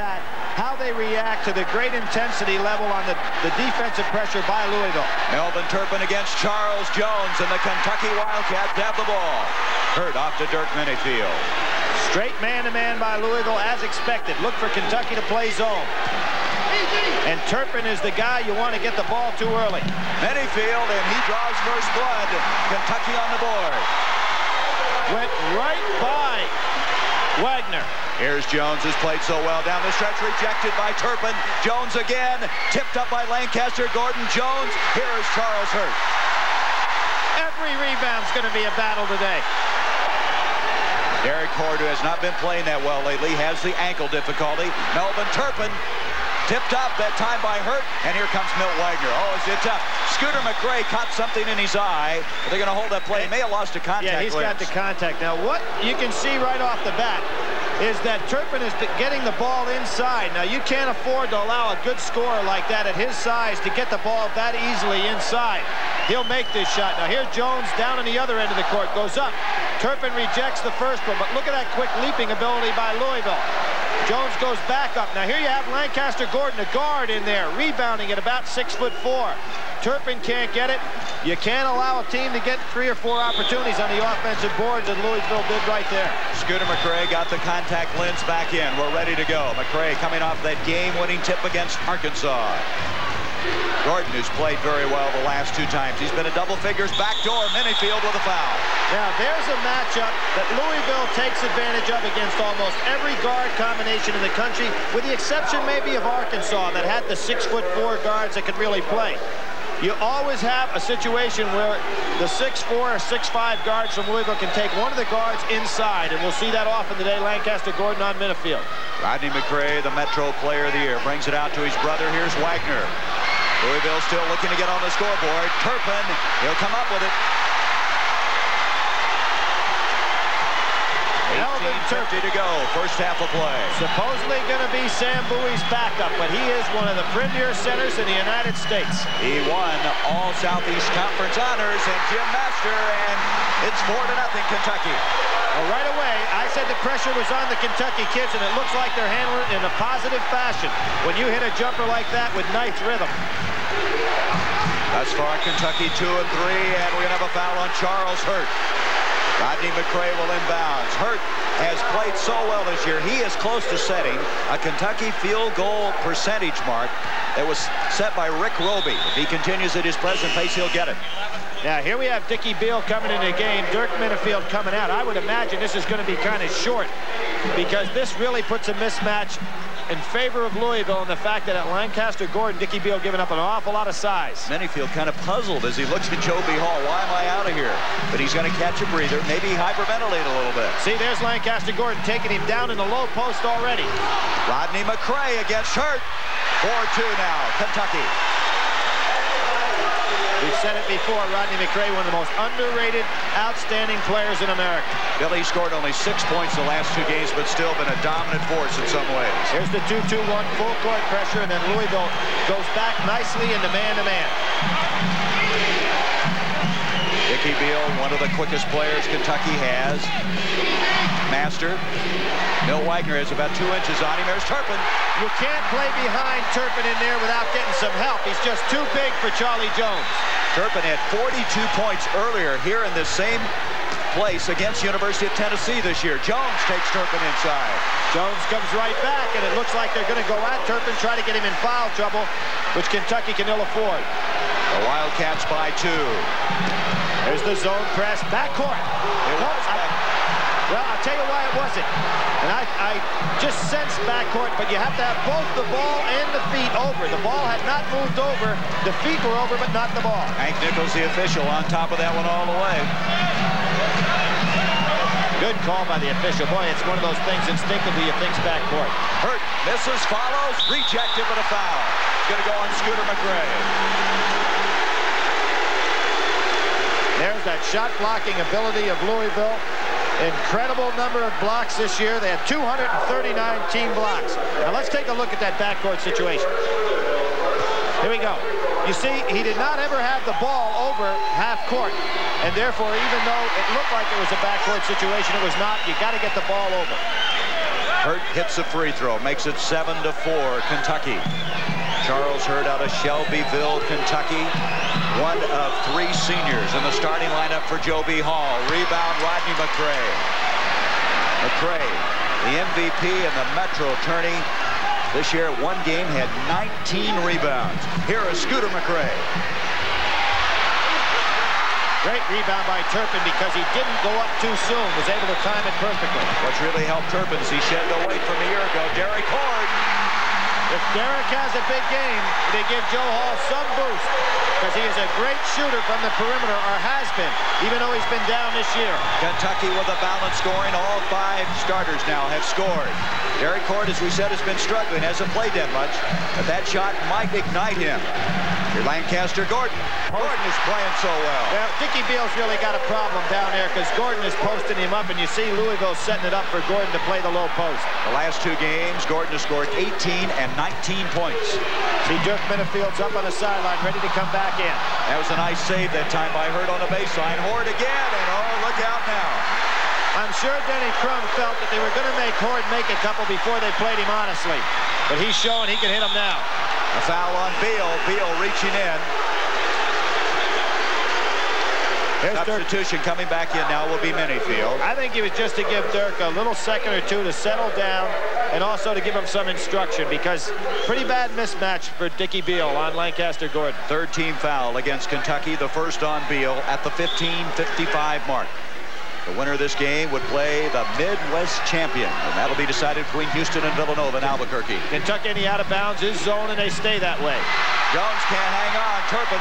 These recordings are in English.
that how they react to the great intensity level on the, the defensive pressure by Louisville. Melvin Turpin against Charles Jones, and the Kentucky Wildcats have the ball. Hurt off to Dirk Minniefield. Straight man-to-man -man by Louisville as expected. Look for Kentucky to play zone. And Turpin is the guy you want to get the ball too early. Minniefield, and he draws first blood. Kentucky on the board. Went right by Wagner. Here's Jones, who's played so well down the stretch, rejected by Turpin. Jones again, tipped up by Lancaster. Gordon Jones. Here is Charles Hurt. Every rebound's going to be a battle today. Derek Hord, who has not been playing that well lately, has the ankle difficulty. Melvin Turpin tipped up that time by Hurt, and here comes Milt Wagner. Oh, is it tough? Scooter McCray caught something in his eye. They're going to hold that play. He may have lost a contact. Yeah, he's got the contact. Now, what you can see right off the bat is that Turpin is getting the ball inside. Now, you can't afford to allow a good scorer like that at his size to get the ball that easily inside. He'll make this shot. Now, here's Jones down on the other end of the court. Goes up. Turpin rejects the first one, but look at that quick leaping ability by Louisville. Jones goes back up. Now, here you have Lancaster Gordon, a guard in there, rebounding at about six foot four. Turpin can't get it. You can't allow a team to get three or four opportunities on the offensive boards, and Louisville did right there. Scooter McCray got the contact lens back in. We're ready to go. McCray coming off that game-winning tip against Arkansas. Gordon, who's played very well the last two times. He's been a double figures backdoor Minniefield with a foul. Now, there's a matchup that Louisville takes advantage of against almost every guard combination in the country, with the exception maybe of Arkansas that had the six-foot-four guards that could really play. You always have a situation where the 6'4 or 6'5 guards from Louisville can take one of the guards inside, and we'll see that often today, Lancaster Gordon on Minniefield. Rodney McCray, the Metro Player of the Year, brings it out to his brother. Here's Wagner. Louisville still looking to get on the scoreboard. Turpin, he'll come up with it. Melvin Turpin to go, first half of play. Supposedly going to be Sam Bowie's backup, but he is one of the premier centers in the United States. He won all Southeast Conference honors and Jim Master, and it's 4 to nothing Kentucky. Well, right away, I said the pressure was on the Kentucky kids, and it looks like they're handling it in a positive fashion when you hit a jumper like that with nice rhythm. Thus far, Kentucky 2 and 3, and we're going to have a foul on Charles Hurt. Rodney McCray will inbounds. Hurt has played so well this year. He is close to setting a Kentucky field goal percentage mark that was set by Rick Robey. If he continues at his present pace, he'll get it. Now, here we have Dickie Beal coming in the game, Dirk Minniefield coming out. I would imagine this is going to be kind of short because this really puts a mismatch in favor of Louisville and the fact that at Lancaster Gordon, Dickie Beal giving up an awful lot of size. Minniefield kind of puzzled as he looks at Joe B. Hall. Why am I out of here? But he's going to catch a breather, maybe hyperventilate a little bit. See, there's Lancaster Gordon taking him down in the low post already. Rodney McCray against Hurt. 4-2 now, Kentucky. We've said it before, Rodney McCray, one of the most underrated, outstanding players in America. Billy scored only six points the last two games, but still been a dominant force in some ways. Here's the 2-2-1 full court pressure, and then Louisville goes back nicely into man-to-man. Dickie Beal, one of the quickest players Kentucky has. Master. Milt Wagner has about two inches on him. There's Turpin. You can't play behind Turpin in there without getting some help. He's just too big for Charlie Jones. Turpin had 42 points earlier here in this same place against University of Tennessee this year. Jones takes Turpin inside. Jones comes right back, and it looks like they're going to go at Turpin, try to get him in foul trouble, which Kentucky can ill afford. The Wildcats by two. There's the zone press. Backcourt. It was back. Well, I'll tell you why it wasn't. And I, I just sensed backcourt, but you have to have both the ball and the feet over. The ball had not moved over. The feet were over, but not the ball. Hank Nichols, the official, on top of that one all the way. Good call by the official. Boy, it's one of those things instinctively you think's backcourt. Hurt, misses, follows, rejected, but a foul. Going to go on Scooter McCray. There's that shot blocking ability of Louisville. Incredible number of blocks this year. They had 239 team blocks. Now let's take a look at that backcourt situation. Here we go. You see, he did not ever have the ball over half court. And therefore, even though it looked like it was a backcourt situation, it was not. You got to get the ball over. Hurt hits a free throw, makes it 7 to 4, Kentucky. Charles Hurt out of Shelbyville, Kentucky. One of three seniors in the starting lineup for Joe B. Hall. Rebound, Rodney McCray. McCray, the MVP in the Metro tourney. This year, one game, had 19 rebounds. Here is Scooter McCray. Great rebound by Turpin because he didn't go up too soon, was able to time it perfectly. What's really helped Turpin is he shed the weight from a year ago. Derek Hord. If Derek has a big game, they give Joe Hall some boost because he is a great shooter from the perimeter, or has been, even though he's been down this year. Kentucky with a balanced scoring. All five starters now have scored. Derek Hord, as we said, has been struggling, hasn't played that much, but that shot might ignite him. Lancaster Gordon. Gordon is playing so well. Well, Dickie Beal's really got a problem down there because Gordon is posting him up, and you see Louisville setting it up for Gordon to play the low post. The last two games, Gordon has scored 18 and 19 points. See Dirk Minniefield's up on the sideline, ready to come back in. That was a nice save that time by Hurt on the baseline. Hord again, and oh, look out now. I'm sure Denny Crum felt that they were going to make Hord make a couple before they played him honestly. But he's showing he can hit them now. A foul on Beal. Beal reaching in. Here's Substitution Dirk. coming back in now will be Minniefield. I think it was just to give Dirk a little second or two to settle down and also to give him some instruction because pretty bad mismatch for Dickie Beal on Lancaster Gordon. Third team foul against Kentucky, the first on Beal at the 15-55 mark. The winner of this game would play the Midwest champion, and that'll be decided between Houston and Villanova in Albuquerque. Kentucky any out of bounds is zone, and they stay that way. Jones can't hang on. Turpin.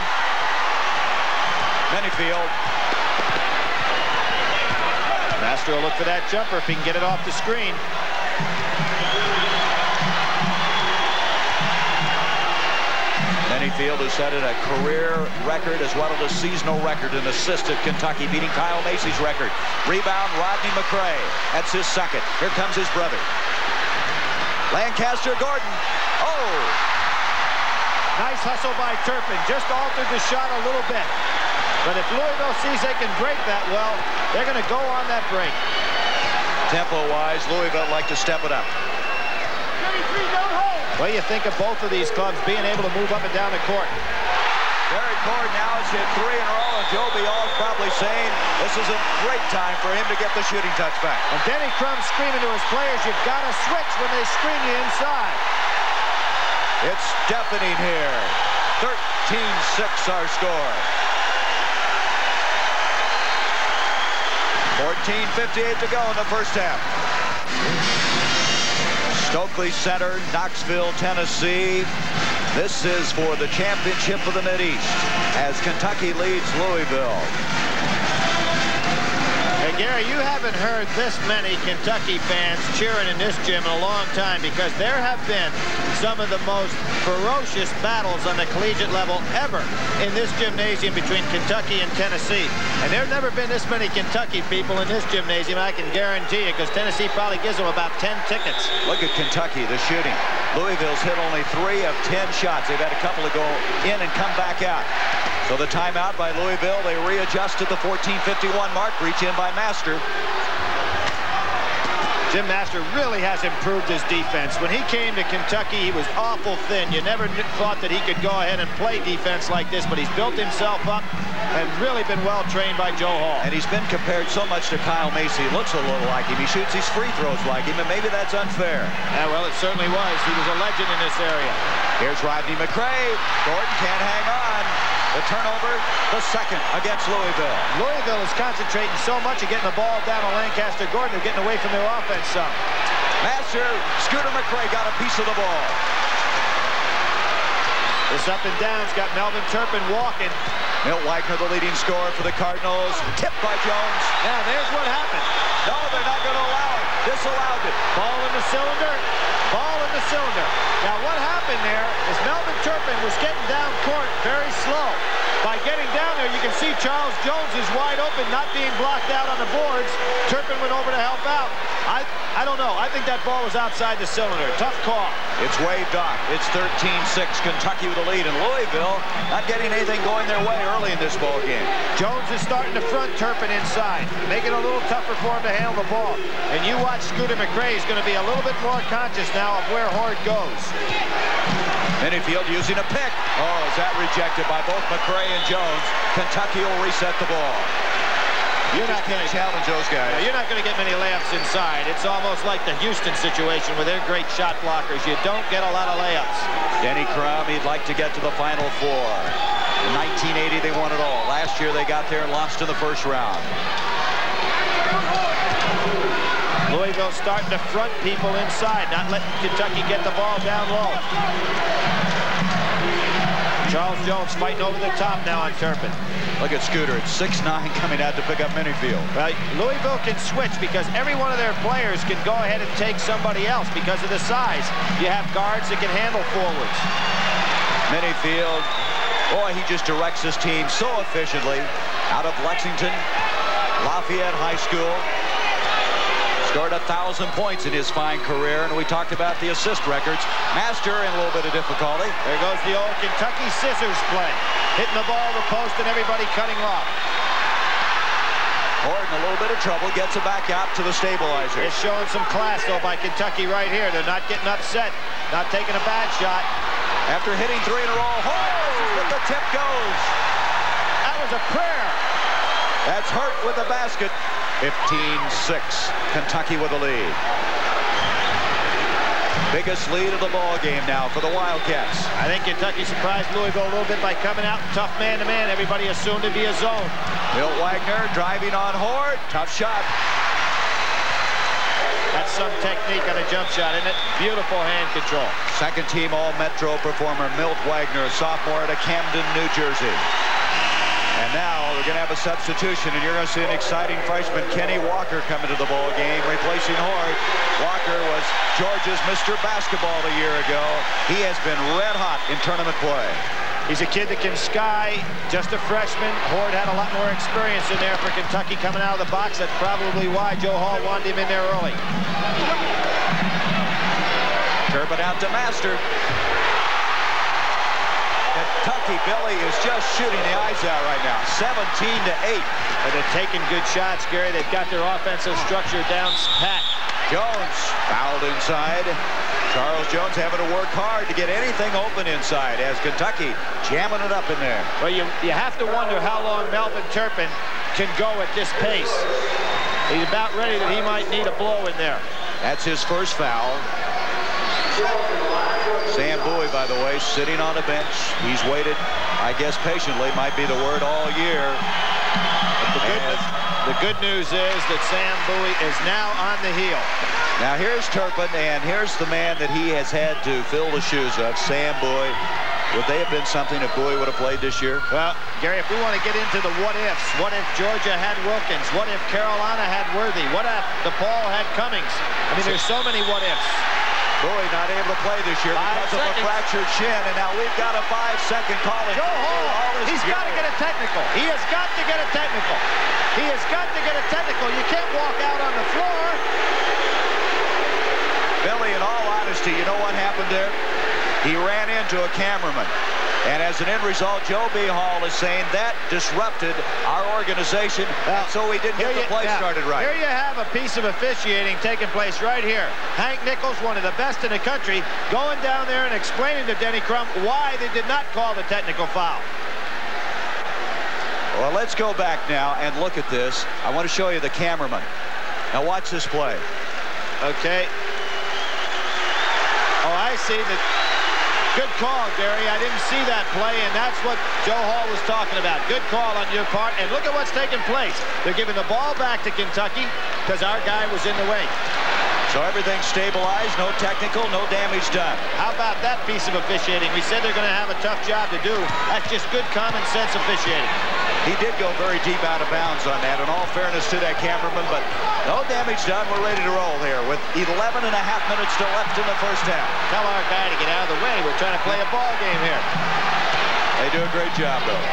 Minniefield. Master will look for that jumper if he can get it off the screen. Minniefield has set a career record as well as a seasonal record in assists at Kentucky, beating Kyle Macy's record. Rebound, Rodney McCray. That's his second. Here comes his brother. Lancaster Gordon. Oh! Nice hustle by Turpin. Just altered the shot a little bit. But if Louisville sees they can break that well, they're going to go on that break. Tempo-wise, Louisville like to step it up. What do you think of both of these clubs being able to move up and down the court? Derek Hord now has hit three in a row, and Joe B. Hall probably saying this is a great time for him to get the shooting touch back. And Denny Crum screaming to his players, you've got to switch when they screen you inside. It's deafening here. 13-6 our score. 14.58 to go in the first half. Stokely Center, Knoxville, Tennessee. This is for the championship of the Mideast as Kentucky leads Louisville. Hey, Gary, you haven't heard this many Kentucky fans cheering in this gym in a long time because there have been some of the most ferocious battles on the collegiate level ever in this gymnasium between Kentucky and Tennessee. And there have never been this many Kentucky people in this gymnasium, I can guarantee you, because Tennessee probably gives them about 10 tickets. Look at Kentucky, the shooting. Louisville's hit only three of 10 shots. They've had a couple to go in and come back out. So the timeout by Louisville. They readjusted the 14.51 mark. Reach in by Master. Jim Master really has improved his defense. When he came to Kentucky, he was awful thin. You never thought that he could go ahead and play defense like this, but he's built himself up and really been well trained by Joe Hall. And he's been compared so much to Kyle Macy. He looks a little like him. He shoots his free throws like him, and maybe that's unfair. Yeah, well, it certainly was. He was a legend in this area. Here's Rodney McCray. Gordon can't hang on. The turnover, the second against Louisville. Louisville is concentrating so much of getting the ball down on Lancaster Gordon. They're getting away from their offense some. Master, Scooter McCray got a piece of the ball. This up and down's got Melvin Turpin walking. Milt Wagner, the leading scorer for the Cardinals. Tipped by Jones. Now, there's what happened. No, they're not going to allow it. Disallowed it. Ball in the cylinder. Ball in the cylinder. Now, what happened there is Melvin Turpin was getting down court very slow. By getting down there, you can see Charles Jones is wide open, not being blocked out on the boards. Turpin went over to help out. I, I don't know. I think that ball was outside the cylinder. Tough call. It's waved off. It's 13-6. Kentucky with the lead. And Louisville not getting anything going their way early in this ball game. Jones is starting to front Turpin inside, making it a little tougher for him to handle the ball. And you watch Scooter McCray is going to be a little bit more conscious now of where Hord goes. Minniefield using a pick. Oh, is that rejected by both McCray and Jones? Kentucky will reset the ball. You're not going to challenge those guys. No, you're not going to get many layups inside. It's almost like the Houston situation with they're great shot blockers. You don't get a lot of layups. Denny Crum, he'd like to get to the Final Four. In 1980, they won it all. Last year, they got there and lost in the first round. Louisville starting to front people inside, not letting Kentucky get the ball down low. Charles Jones fighting over the top now on Turpin. Look at Scooter at 6'9", coming out to pick up Minniefield. Well, Louisville can switch because every one of their players can go ahead and take somebody else because of the size. You have guards that can handle forwards. Minniefield, boy, he just directs his team so efficiently out of Lexington, Lafayette High School. Scored a thousand points in his fine career, and we talked about the assist records. Master in a little bit of difficulty. There goes the old Kentucky scissors play. Hitting the ball the post and everybody cutting off. Hord in a little bit of trouble, gets it back out to the stabilizer. It's showing some class, though, by Kentucky right here. They're not getting upset, not taking a bad shot. After hitting three in a row, but the tip goes. That was a prayer. That's Hurt with the basket. 15-6. Kentucky with the lead. Biggest lead of the ball game now for the Wildcats. I think Kentucky surprised Louisville a little bit by coming out tough man-to-man. -man. Everybody assumed to be a zone. Milt Wagner driving on Hord. Tough shot. That's some technique on a jump shot, isn't it? Beautiful hand control. Second team All-Metro performer Milt Wagner, sophomore at Camden, New Jersey. And now we're going to have a substitution, and you're going to see an exciting freshman, Kenny Walker, come into the ball game, replacing Hord. Walker was Georgia's Mr. Basketball a year ago. He has been red hot in tournament play. He's a kid that can sky, just a freshman. Hord had a lot more experience in there for Kentucky coming out of the box. That's probably why Joe Hall wanted him in there early. Turpin out to Master. Kentucky, Billy, is just shooting the eyes out right now. 17 to 8. And they're taking good shots, Gary. They've got their offensive structure down pat. Jones fouled inside. Charles Jones having to work hard to get anything open inside as Kentucky jamming it up in there. Well, you, you have to wonder how long Melvin Turpin can go at this pace. He's about ready that he might need a blow in there. That's his first foul. Sam Bowie, by the way, sitting on a bench. He's waited, I guess patiently, might be the word all year. The good, the good, news is that Sam Bowie is now on the heel. Now here's Turpin, and here's the man that he has had to fill the shoes of, Sam Bowie. Would they have been something if Bowie would have played this year? Well, Gary, if we want to get into the what-ifs, what if Georgia had Wilkins? What if Carolina had Worthy? What if DePaul had Cummings? I mean, there's so many what-ifs. Bowie not able to play this year five because seconds. of a fractured shin, and now we've got a five-second calling. Joe Hall, he's got to get a technical. He has got to get a technical. He has got to get a technical. You can't walk out on the floor. Billy, in all honesty, you know what happened there? He ran into a cameraman. And as an end result, Joe B. Hall is saying that disrupted our organization, well, so we didn't get the play now, started right. Here you have a piece of officiating taking place right here. Hank Nichols, one of the best in the country, going down there and explaining to Denny Crum why they did not call the technical foul. Well, let's go back now and look at this. I want to show you the cameraman. Now watch this play. Okay. Oh, I see that Good call, Gary. I didn't see that play, and that's what Joe Hall was talking about. Good call on your part, and look at what's taking place. They're giving the ball back to Kentucky because our guy was in the way. So everything's stabilized, no technical, no damage done. How about that piece of officiating? We said they're going to have a tough job to do. That's just good common sense officiating. He did go very deep out of bounds on that, in all fairness to that cameraman, but no damage done. We're ready to roll here with 11 and a half minutes to left in the first half. Tell our guy to get out of the way. We're trying to play a ball game here. They do a great job, though.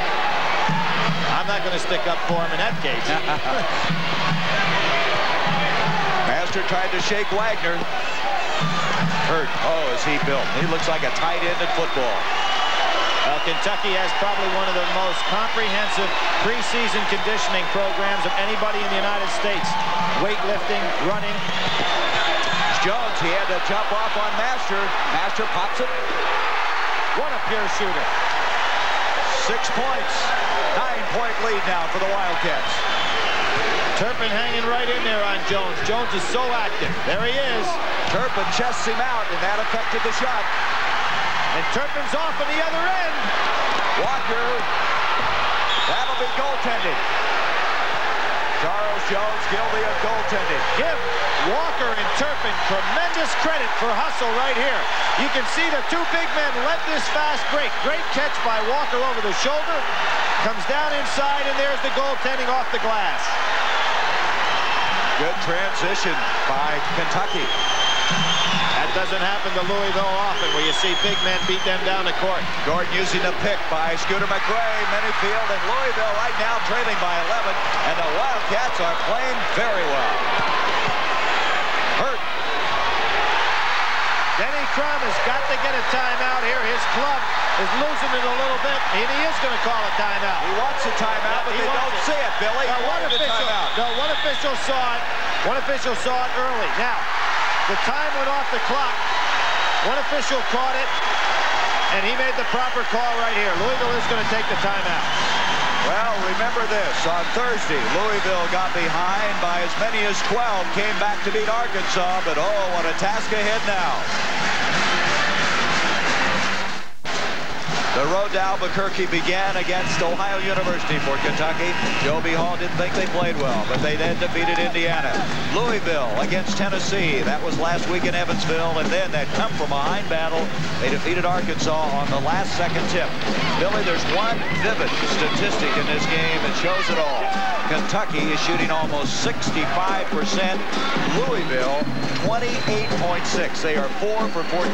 I'm not going to stick up for him in that case. Master tried to shake Wagner. Hurt. Oh, is he built? He looks like a tight end in football. Well, Kentucky has probably one of the most comprehensive preseason conditioning programs of anybody in the United States. Weightlifting, running. Jones, he had to jump off on Master. Master pops it. What a pure shooter. Six points. Nine-point lead now for the Wildcats. Turpin hanging right in there on Jones. Jones is so active. There he is. Turpin chests him out, and that affected the shot. And Turpin's off on the other end. Walker. That'll be goaltending. Charles Jones guilty of goaltending. Give Walker and Turpin tremendous credit for hustle right here. You can see the two big men let this fast break. Great catch by Walker over the shoulder. Comes down inside, and there's the goaltending off the glass. Good transition by Kentucky. Doesn't happen to Louisville often where you see big men beat them down the court. Gordon using the pick by Scooter McCray, Minniefield, and Louisville right now trailing by 11, and the Wildcats are playing very well. Hurt. Denny Crum has got to get a timeout here. His club is losing it a little bit, and he is going to call a timeout. He wants a timeout, but He they don't it. see it, Billy. He one official, no, one official saw it. One official saw it early. Now, the time went off the clock. One official caught it, and he made the proper call right here. Louisville is going to take the timeout. Well, remember this. On Thursday, Louisville got behind by as many as 12, came back to beat Arkansas, but oh, what a task ahead now. The road to Albuquerque began against Ohio University for Kentucky. Joe B. Hall didn't think they played well, but they then defeated Indiana. Louisville against Tennessee. That was last week in Evansville, and then that come-from-behind battle. They defeated Arkansas on the last second tip. Billy, there's one vivid statistic in this game that shows it all. Kentucky is shooting almost 65%. Louisville, 28.6. They are 4 for 14.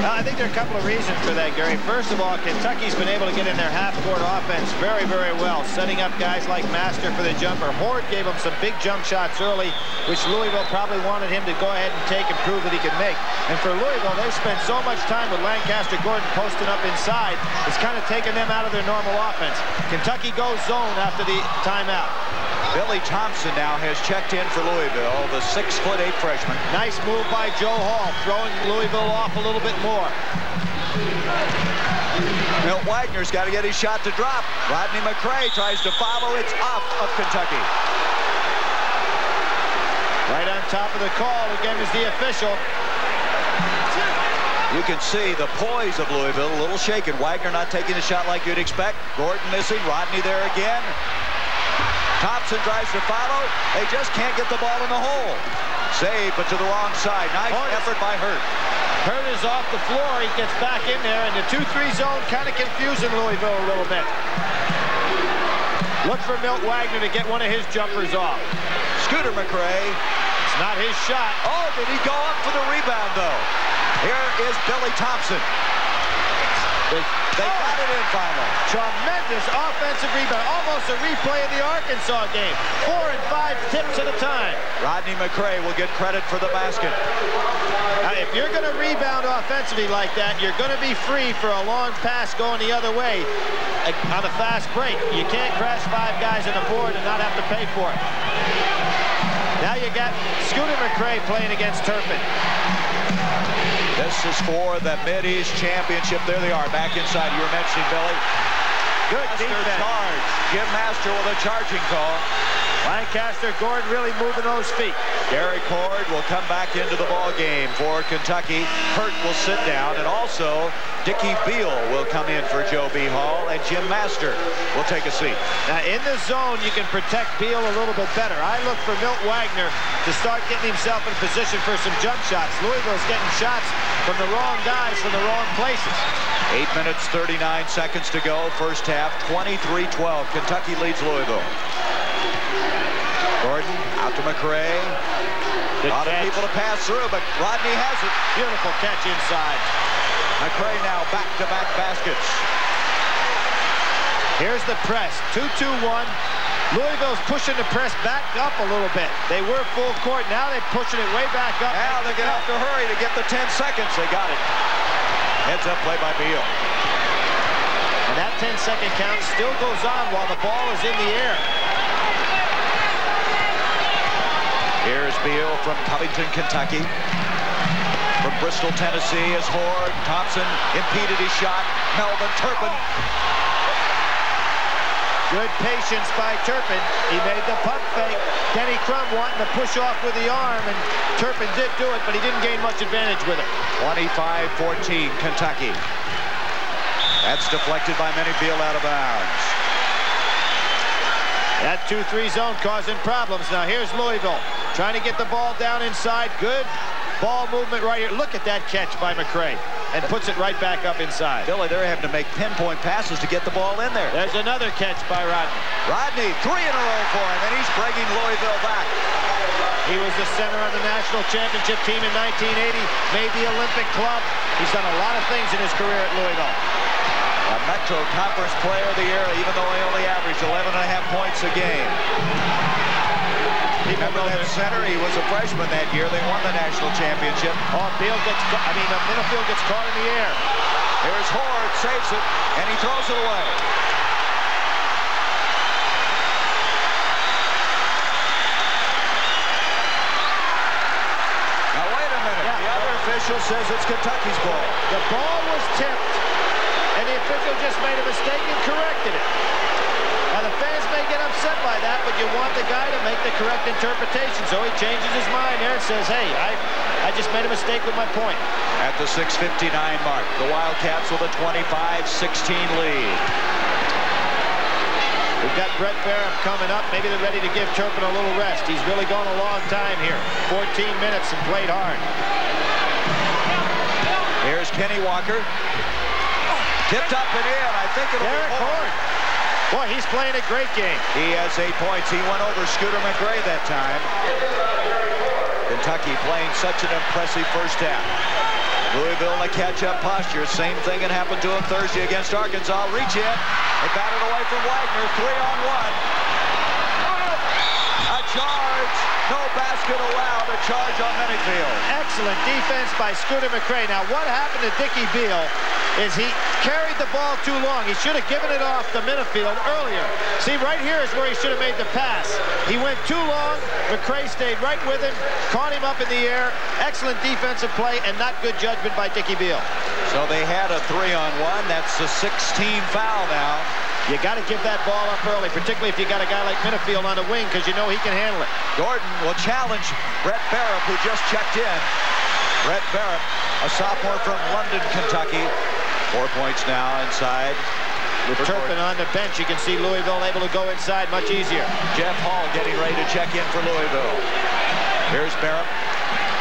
Well, I think there are a couple of reasons for that, Gary. First of all, Kentucky's been able to get in their half-court offense very, very well, setting up guys like Master for the jumper. Hord gave him some big jump shots early, which Louisville probably wanted him to go ahead and take and prove that he could make. And for Louisville, they spent so much time with Lancaster Gordon posting up inside, it's kind of taken them out of their normal offense. Kentucky goes zone after the timeout. Billy Thompson now has checked in for Louisville, the six-foot-eight freshman. Nice move by Joe Hall, throwing Louisville off a little bit more. Milt Wagner's got to get his shot to drop. Rodney McCray tries to follow. It's off of Kentucky. Right on top of the call, again, is the official. You can see the poise of Louisville, a little shaken. Wagner not taking the shot like you'd expect. Gordon missing. Rodney there again. Thompson tries to follow. They just can't get the ball in the hole. Save, but to the wrong side. Nice effort by Hurt. Hurt is off the floor. He gets back in there, and the 2-3 zone kind of confusing Louisville a little bit. Look for Milt Wagner to get one of his jumpers off. Scooter McCray. It's not his shot. Oh, did he go up for the rebound, though? Here is Billy Thompson. They, They oh, got it in finally. Tremendous offensive rebound. Almost a replay of the Arkansas game. Four and five tips at a time. Rodney McCray will get credit for the basket. Now, if you're going to rebound offensively like that, you're going to be free for a long pass going the other way on a fast break. You can't crash five guys in the board and not have to pay for it. Now you got Scooter McCray playing against Turpin. This is for the Mid-East Championship. There they are, back inside. You were mentioning, Billy. Good Master defense. charge. Jim Master with a charging call. Lancaster Gordon really moving those feet. Gary Cord will come back into the ball game for Kentucky. Hurt will sit down, and also Dickie Beal will come in for Joe B. Hall, and Jim Master will take a seat. Now, in the zone, you can protect Beal a little bit better. I look for Milt Wagner to start getting himself in position for some jump shots. Louisville's getting shots from the wrong guys from the wrong places. 8 minutes, 39 seconds to go. First half, 23-12. Kentucky leads Louisville. Gordon out to McCray. A lot of people to pass through, but Rodney has it. Beautiful catch inside. McCray now back-to-back baskets. Here's the press. 2-2-1. Louisville's pushing the press back up a little bit. They were full court. Now they're pushing it way back up. Now they're going to have to hurry to get the 10 seconds. They got it. Heads up play by Beal. And that 10-second count still goes on while the ball is in the air. Here's Beal from Covington, Kentucky. From Bristol, Tennessee is Hord. Thompson impeded his shot. Melvin Turpin Good patience by Turpin. He made the pump fake. Denny Crum wanting to push off with the arm, and Turpin did do it, but he didn't gain much advantage with it. 25-14, Kentucky. That's deflected by Minniefield out of bounds. That 2-3 zone causing problems. Now here's Louisville trying to get the ball down inside. Good ball movement right here. Look at that catch by McCray and puts it right back up inside. Billy, they're having to make pinpoint passes to get the ball in there. There's another catch by Rodney. Rodney, three in a row for him, and he's bringing Louisville back. He was the center of the national championship team in 1980, made the Olympic club. He's done a lot of things in his career at Louisville. Metro Conference Player of the Year, even though he only averaged 11 and a half points a game. Remember that center? He was a freshman that year. They won the national championship. Oh, Beal gets, I mean, Minniefield gets caught in the air. Here's Hord, saves it, and he throws it away. Now, wait a minute. Yeah. The other official says it's Kentucky's ball. The ball was tipped, the official just made a mistake and corrected it. Now, the fans may get upset by that, but you want the guy to make the correct interpretation. So he changes his mind there and says, hey, I, I just made a mistake with my point. At the 6.59 mark, the Wildcats with a 25-16 lead. We've got Brett Bearup coming up. Maybe they're ready to give Turpin a little rest. He's really gone a long time here. 14 minutes and played hard. Here's Kenny Walker. Tipped up and in. I think it'll Derek be Hord. Boy, he's playing a great game. He has eight points. He went over Scooter McCray that time. Kentucky playing such an impressive first half. Louisville in a catch-up posture. Same thing that happened to him Thursday against Arkansas. Reach in. They batted away from Wagner. Three on one. A charge. No basket allowed. A charge on Minniefield. Excellent defense by Scooter McCray. Now, what happened to Dickie Beal is he carried the ball too long. He should have given it off to Minniefield earlier. See, right here is where he should have made the pass. He went too long. McCray stayed right with him, caught him up in the air. Excellent defensive play and not good judgment by Dickie Beal. So they had a three-on-one. That's the 16 foul now. You got to give that ball up early, particularly if you got a guy like Minniefield on the wing because you know he can handle it. Gordon will challenge Brett Bearup, who just checked in. Brett Bearup, a sophomore from London, Kentucky. Four points now inside. With Turpin on the bench, you can see Louisville able to go inside much easier. Jeff Hall getting ready to check in for Louisville. Here's Bearup,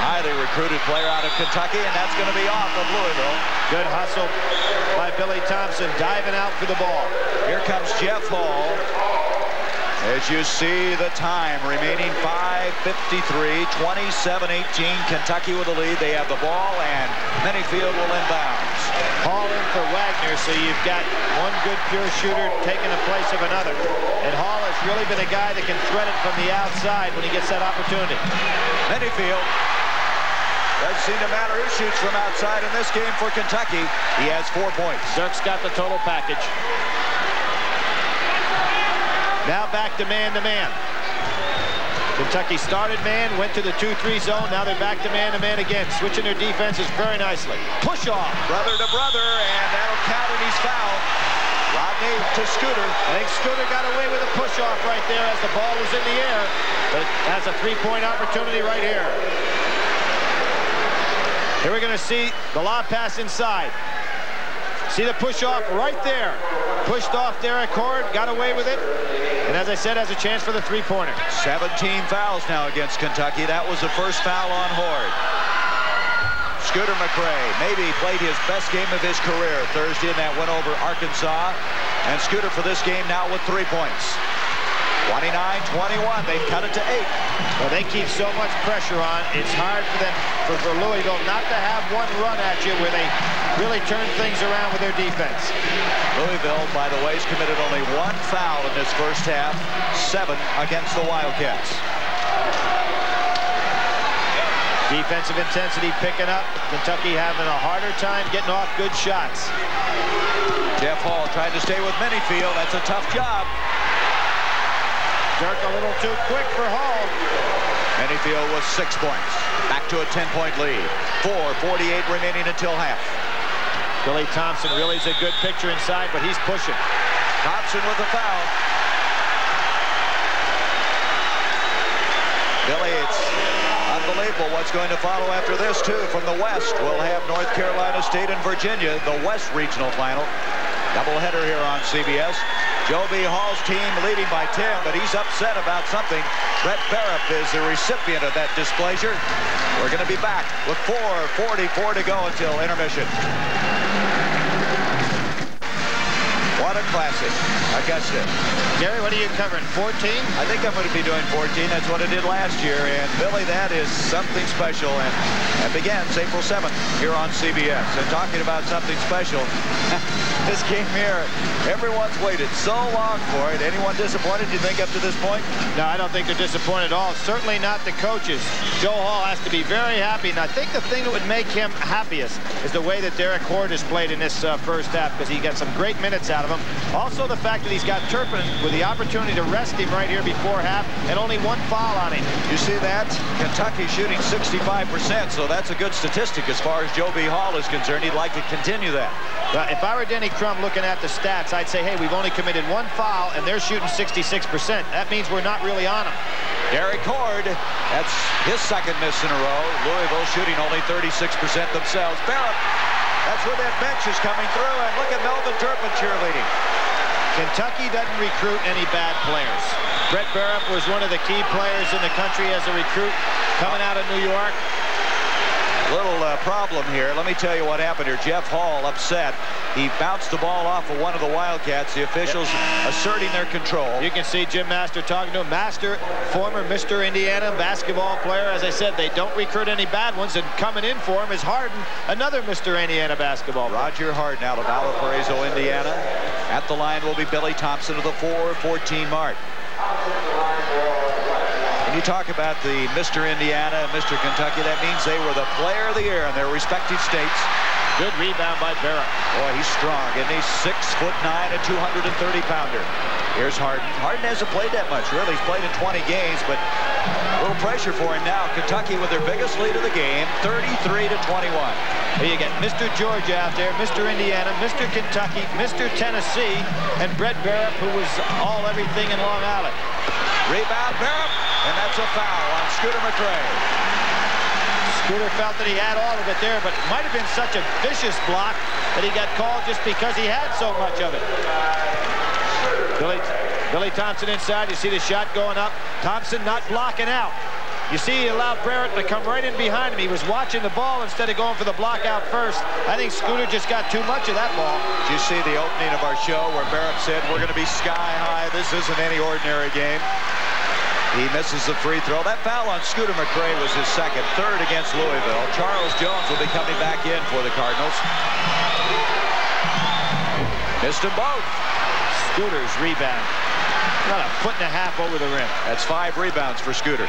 highly recruited player out of Kentucky, and that's going to be off of Louisville. Good hustle by Billy Thompson, diving out for the ball. Here comes Jeff Hall. As you see the time remaining 5.53, 27-18, Kentucky with the lead. They have the ball, and Minniefield will inbounds. Hall in for Wagner, so you've got one good pure shooter taking the place of another. And Hall has really been a guy that can thread it from the outside when he gets that opportunity. Minniefield doesn't seem to matter who shoots from outside in this game for Kentucky. He has four points. Dirk's got the total package. Now back to man-to-man. Kentucky started man, went to the 2-3 zone. Now they're back to man-to-man again, switching their defenses very nicely. Push off. Brother to brother, and that'll count, and he's fouled. Rodney to Scooter. I think Scooter got away with a push-off right there as the ball was in the air. But has a three-point opportunity right here. Here we're going to see the lob pass inside. See the push-off right there. Pushed off Derek Hord, got away with it. And as I said, has a chance for the three-pointer. 17 fouls now against Kentucky. That was the first foul on Hord. Scooter McCray maybe played his best game of his career Thursday in that win over Arkansas. And Scooter for this game now with three points. 29-21. They've cut it to eight. Well, they keep so much pressure on. It's hard for them, for, for Louisville, not to have one run at you where they really turn things around with their defense. Louisville, by the way, has committed only one foul in this first half, seven against the Wildcats. Defensive intensity picking up. Kentucky having a harder time getting off good shots. Jeff Hall trying to stay with Minniefield. That's a tough job. Dirk a little too quick for Hall. Minniefield with six points. Back to a 10-point lead. 4.48 remaining until half. Billy Thompson really is a good picture inside, but he's pushing. Thompson with a foul. Billy, it's unbelievable what's going to follow after this, too. From the West, we'll have North Carolina State and Virginia, the West Regional Final. Doubleheader here on CBS. Joe B. Hall's team leading by 10, but he's upset about something. Brett Bearup is the recipient of that displeasure. We're going to be back with 4.44 to go until intermission. What a classic. Augusta. Gary, what are you covering? 14? I think I'm going to be doing 14. That's what I did last year. And Billy, that is something special. And it begins April 7th here on CBS. And talking about something special, this game here, everyone's waited so long for it. Anyone disappointed, you think, up to this point? No, I don't think they're disappointed at all. Certainly not the coaches. Joe Hall has to be very happy. And I think the thing that would make him happiest is the way that Derek Hord has played in this uh, first half because he got some great minutes out of him. Also the fact that he's got Turpin with the opportunity to rest him right here before half and only one foul on him. You see that? Kentucky shooting 65%, so that's a good statistic as far as Joe B. Hall is concerned. He'd like to continue that. If I were Denny Crum looking at the stats, I'd say, hey, we've only committed one foul, and they're shooting 66%. That means we're not really on them. Derek Hord, that's his second miss in a row. Louisville shooting only 36% themselves. Bearup, that's where that bench is coming through. And look at Melvin Turpin cheerleading. Kentucky doesn't recruit any bad players. Brett Bearup was one of the key players in the country as a recruit coming out of New York. Little uh, problem here. Let me tell you what happened here. Jeff Hall upset. He bounced the ball off of one of the Wildcats. The officials yep. asserting their control. You can see Jim Master talking to him. Master, former Mr. Indiana basketball player. As I said, they don't recruit any bad ones. And coming in for him is Harden, another Mr. Indiana basketball player. Roger Harden out of Valparaiso, Indiana. At the line will be Billy Thompson of the 4-14 mark you talk about the Mr. Indiana and Mr. Kentucky, that means they were the player of the year in their respective states. Good rebound by Bearup. Boy, he's strong, and he's six foot nine, a 230 pounder. Here's Harden. Harden hasn't played that much, really. He's played in 20 games, but a little pressure for him now. Kentucky with their biggest lead of the game, 33 to 21. Here you get Mr. Georgia out there, Mr. Indiana, Mr. Kentucky, Mr. Tennessee, and Brett Bearup, who was all everything in Long Island. Rebound, Bearup, and that's a foul on Scooter McCray. Scooter felt that he had all of it there, but it might have been such a vicious block that he got called just because he had so much of it. Billy, Billy Thompson inside. You see the shot going up. Thompson not blocking out. You see he allowed Bearup to come right in behind him. He was watching the ball instead of going for the block out first. I think Scooter just got too much of that ball. Did you see the opening of our show where Bearup said, we're going to be sky high. This isn't any ordinary game. He misses the free throw. That foul on Scooter McCray was his second, third against Louisville. Charles Jones will be coming back in for the Cardinals. Missed them both. Scooter's rebound. About a foot and a half over the rim. That's five rebounds for Scooter.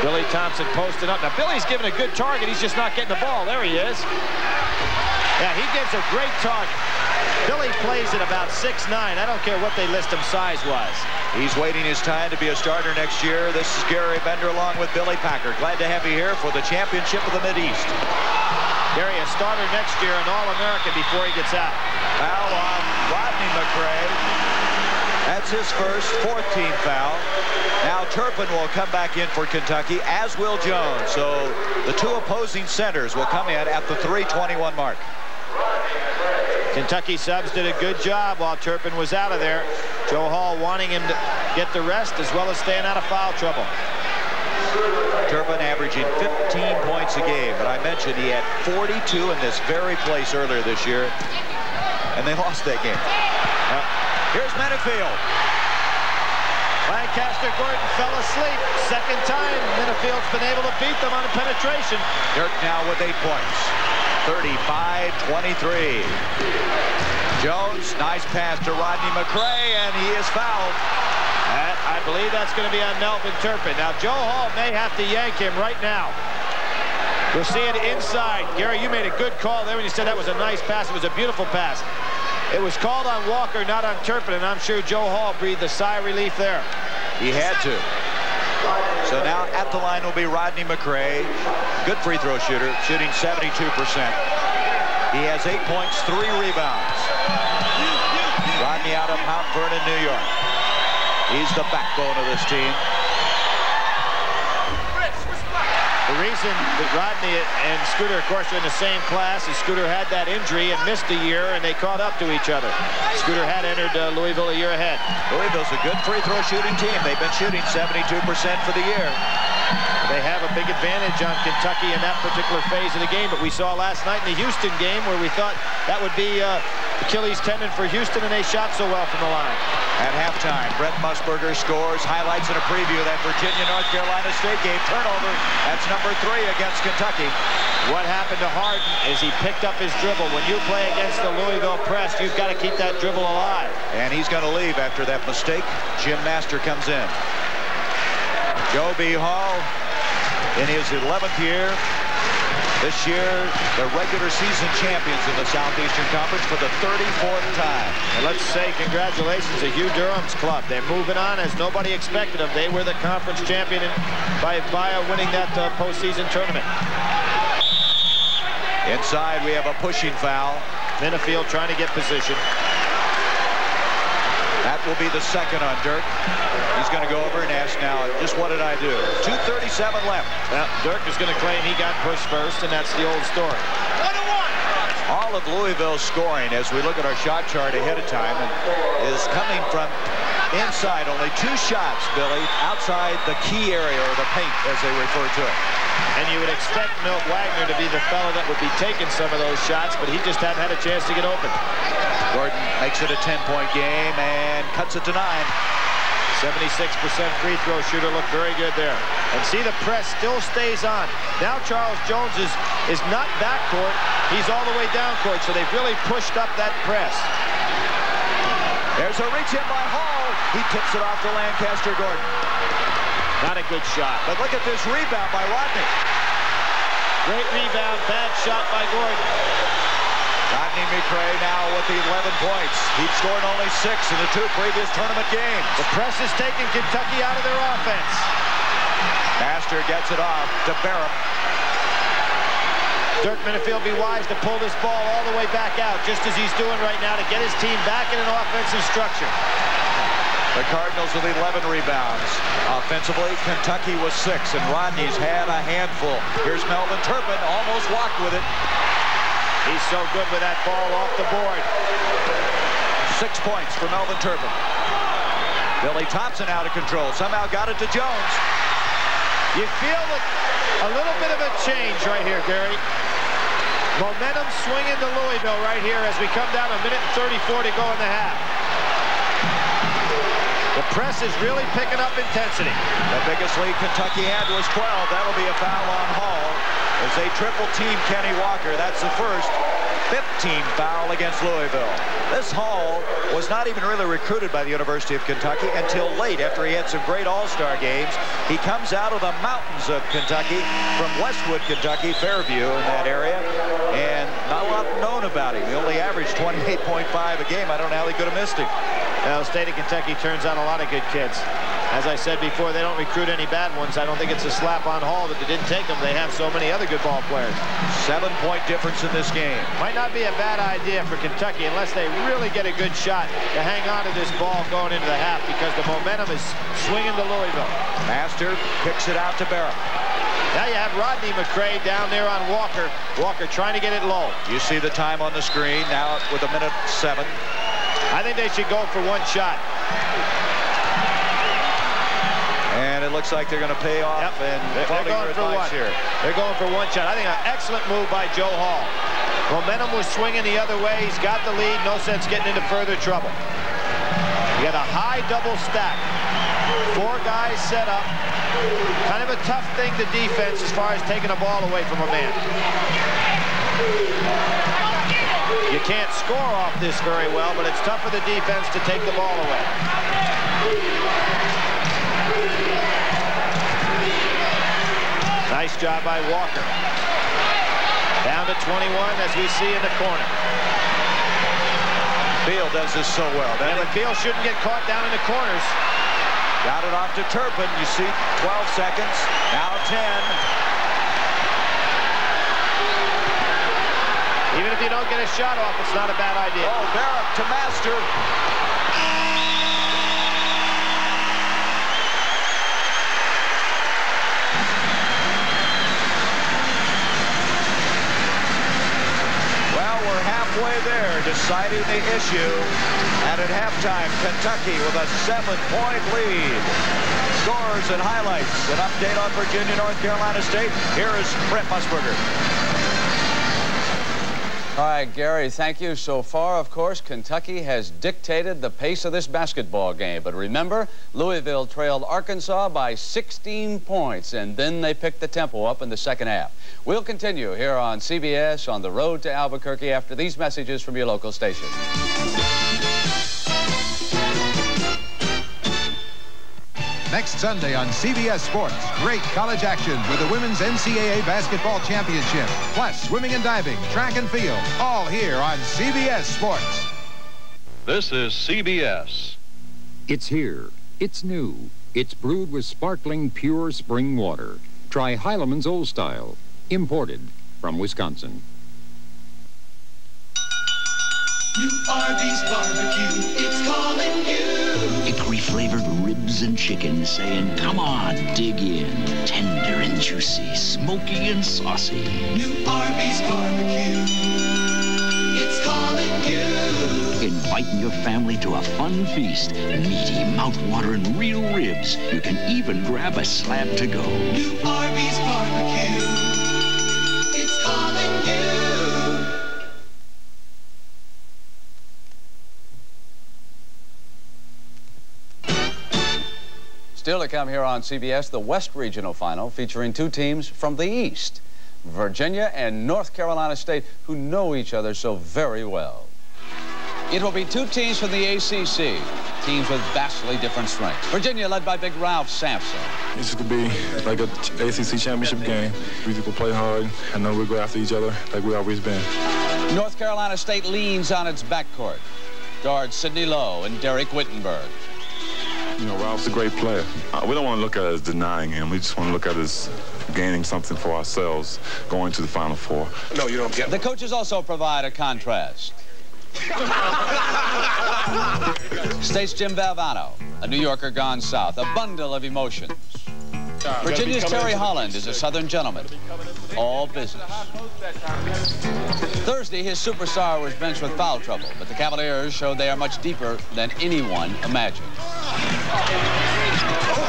Billy Thompson posted up. Now, Billy's giving a good target. He's just not getting the ball. There he is. Yeah, he gives a great target. Billy plays at about 6'9". I don't care what they list him size-wise. He's waiting his time to be a starter next year. This is Gary Bender along with Billy Packer. Glad to have you here for the championship of the Mideast. Gary, a starter next year, an All-American before he gets out. Foul on Rodney McCray. That's his first, fourth team foul. Now Turpin will come back in for Kentucky, as will Jones. So the two opposing centers will come in at the 321 mark. Kentucky subs did a good job while Turpin was out of there. Joe Hall wanting him to get the rest as well as staying out of foul trouble. Turpin averaging 15 points a game, but I mentioned he had 42 in this very place earlier this year, and they lost that game. Uh, Here's Minniefield. Lancaster Gordon fell asleep. Second time Minniefield's been able to beat them on penetration. Dirk now with eight points. 35-23. Jones, nice pass to Rodney McCray, and he is fouled. And I believe that's going to be on Melvin Turpin. Now, Joe Hall may have to yank him right now. We'll see it inside. Gary, you made a good call there when you said that was a nice pass. It was a beautiful pass. It was called on Walker, not on Turpin, and I'm sure Joe Hall breathed a sigh of relief there. He had to. So now at the line will be Rodney McCray. Good free throw shooter, shooting 72%. He has eight points, three rebounds. Rodney out of Mount Vernon, New York. He's the backbone of this team. The reason that Rodney and Scooter, of course, are in the same class is Scooter had that injury and missed a year, and they caught up to each other. Scooter had entered uh, Louisville a year ahead. Louisville's a good free throw shooting team. They've been shooting 72% for the year. They have a big advantage on Kentucky in that particular phase of the game, but we saw last night in the Houston game where we thought that would be uh, Achilles tendon for Houston, and they shot so well from the line. At halftime, Brent Musburger scores, highlights in a preview of that Virginia-North Carolina State game. Turnover, that's number three against Kentucky. What happened to Harden is he picked up his dribble. When you play against the Louisville press, you've got to keep that dribble alive. And he's going to leave after that mistake. Jim Master comes in. Joe B. Hall in his 11th year. This year, the regular season champions in the Southeastern Conference for the 34th time. And let's say congratulations to Hugh Durham's club. They're moving on as nobody expected them. They were the conference champion by, by winning that uh, postseason tournament. Inside, we have a pushing foul. Minniefield trying to get position. That will be the second on Dirk. He's going to go over and ask now, just what did I do? 2.37 left. Well, Dirk is going to claim he got pushed first, and that's the old story. One one. All of Louisville's scoring, as we look at our shot chart ahead of time, is coming from inside. Only two shots, Billy, outside the key area, or the paint, as they refer to it. And you would expect Milt Wagner to be the fellow that would be taking some of those shots, but he just hadn't had a chance to get open. Gordon makes it a 10-point game and cuts it to nine. 76% free throw shooter looked very good there. And see the press still stays on. Now Charles Jones is, is not backcourt. He's all the way down court. So they've really pushed up that press. There's a reach in by Hall. He tips it off to Lancaster Gordon. Not a good shot. But look at this rebound by Rodney. Great rebound. Bad shot by Gordon. Rodney McCray now with the 11 points. He's scored only six in the two previous tournament games. The press is taking Kentucky out of their offense. Master gets it off to Barham. Dirk Minniefield be wise to pull this ball all the way back out, just as he's doing right now, to get his team back in an offensive structure. The Cardinals with 11 rebounds. Offensively, Kentucky was six, and Rodney's had a handful. Here's Melvin Turpin, almost walked with it. He's so good with that ball off the board. Six points for Melvin Turpin. Billy Thompson out of control. Somehow got it to Jones. You feel a little bit of a change right here, Gary. Momentum swinging to Louisville right here as we come down a minute and 34 to go in the half. The press is really picking up intensity. The biggest lead Kentucky had was 12. That'll be a foul on Hall as they triple team Kenny Walker. That's the first 15 foul against Louisville. This Hall was not even really recruited by the University of Kentucky until late after he had some great all-star games. He comes out of the mountains of Kentucky from Westwood, Kentucky, Fairview in that area, and not a lot known about him. He only averaged 28.5 a game. I don't know how he could have missed him. Well, the state of Kentucky turns out a lot of good kids. As I said before, they don't recruit any bad ones. I don't think it's a slap on Hall that they didn't take them. They have so many other good ball players. Seven-point difference in this game. Might not be a bad idea for Kentucky unless they really get a good shot to hang on to this ball going into the half because the momentum is swinging to Louisville. Master picks it out to Barham. Now you have Rodney McCray down there on Walker. Walker trying to get it low. You see the time on the screen now with a minute seven. I think they should go for one shot. And it looks like they're going to pay off yep. and they're, going for one. Here. They're going for one shot. I think an excellent move by Joe Hall. Momentum was swinging the other way. He's got the lead. No sense getting into further trouble. You got a high double stack. Four guys set up. Kind of a tough thing to defense as far as taking a ball away from a man. You can't score off this very well, but it's tough for the defense to take the ball away. Nice job by Walker. Down to 21 as we see in the corner. Beal does this so well. Yeah, but Beal shouldn't get caught down in the corners. Got it off to Turpin. You see 12 seconds. Now 10. Don't get a shot off, it's not a bad idea. Oh, Barrett to Master. Well, we're halfway there deciding the issue. And at halftime, Kentucky with a seven-point lead. Scores and highlights. An update on Virginia, North Carolina State. Here is Brent Musburger. All right, Gary, thank you. So far, of course, Kentucky has dictated the pace of this basketball game. But remember, Louisville trailed Arkansas by 16 points, and then they picked the tempo up in the second half. We'll continue here on CBS on the road to Albuquerque after these messages from your local station. Next Sunday on CBS Sports, great college action with the Women's NCAA Basketball Championship, plus swimming and diving, track and field, all here on CBS Sports. This is CBS. It's here. It's new. It's brewed with sparkling, pure spring water. Try Heileman's Old Style, imported from Wisconsin. New Arby's barbecue, it's calling you. Hickory flavored ribs and chicken saying, come on, dig in. Tender and juicy, smoky and saucy. New Arby's barbecue, it's calling you. Inviting your family to a fun feast. Meaty, mouth-watering real ribs. You can even grab a slab to go. New Arby's barbecue, Still to come here on CBS, the West Regional Final featuring two teams from the East, Virginia and North Carolina State, who know each other so very well. It will be two teams from the ACC, teams with vastly different strengths. Virginia led by Big Ralph Sampson. This could be like a ACC championship game. We will play hard. I know we'll go after each other like we always been. North Carolina State leans on its backcourt. Guards Sidney Lowe and Dereck Whittenburg. You know, Ralph's a great player. Uh, we don't want to look at it as denying him. We just want to look at it as gaining something for ourselves going to the Final Four. No, you don't get it. The coaches also provide a contrast. State's Jim Valvano, a New Yorker gone south, a bundle of emotions. Virginia's Terry Holland is a Southern gentleman. All business. Thursday, his superstar was benched with foul trouble, but the Cavaliers showed they are much deeper than anyone imagined.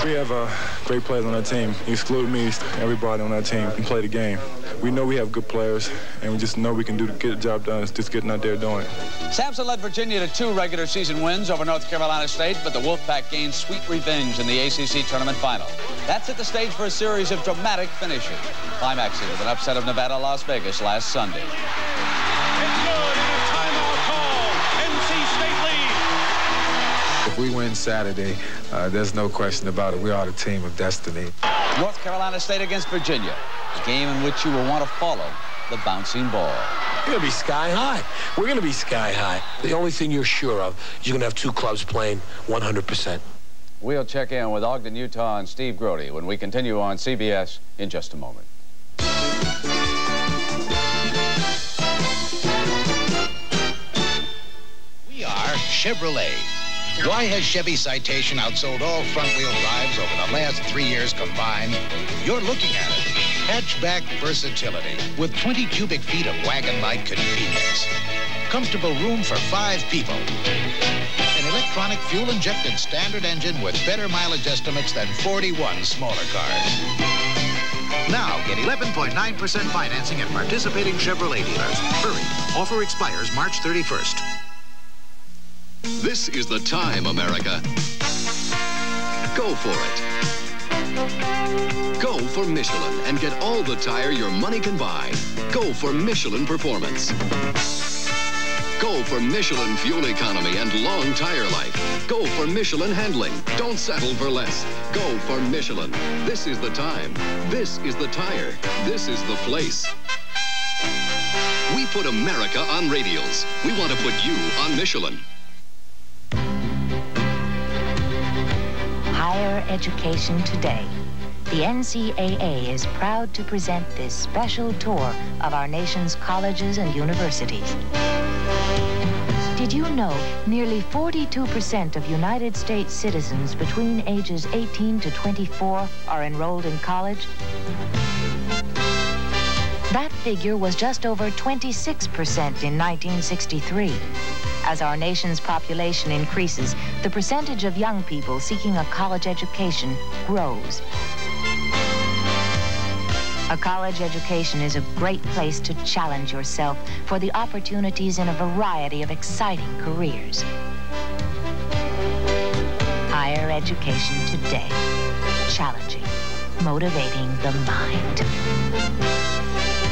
We have uh, great players on our team. You exclude me, everybody on our team can play the game. We know we have good players, and we just know we can do get the job done. It's just getting out there doing it. Sampson led Virginia to two regular season wins over North Carolina State, but the Wolfpack gained sweet revenge in the ACC tournament final. That set the stage for a series of dramatic finishes, climaxing with an upset of Nevada, Las Vegas last Sunday. If we win Saturday, uh, there's no question about it. We are the team of destiny. North Carolina State against Virginia, a game in which you will want to follow the bouncing ball. You're going to be sky high. We're going to be sky high. The only thing you're sure of is you're going to have two clubs playing 100%. We'll check in with Ogden, Utah, and Steve Grote when we continue on CBS in just a moment. We are Chevrolet. Why has Chevy Citation outsold all front-wheel drives over the last three years combined? You're looking at it. Hatchback versatility with 20 cubic feet of wagon-like convenience. Comfortable room for five people. An electronic fuel-injected standard engine with better mileage estimates than 41 smaller cars. Now get 11.9% financing at participating Chevrolet dealers. Hurry. Offer expires March 31st. This is the time, America. Go for it. Go for Michelin and get all the tire your money can buy. Go for Michelin Performance. Go for Michelin fuel economy and long tire life. Go for Michelin handling. Don't settle for less. Go for Michelin. This is the time. This is the tire. This is the place. We put America on radials. We want to put you on Michelin. Education today. The NCAA is proud to present this special tour of our nation's colleges and universities. Did you know nearly 42% of United States citizens between ages 18 to 24 are enrolled in college? That figure was just over 26% in 1963. As our nation's population increases, the percentage of young people seeking a college education grows. A college education is a great place to challenge yourself for the opportunities in a variety of exciting careers. Higher education today. Challenging, motivating the mind.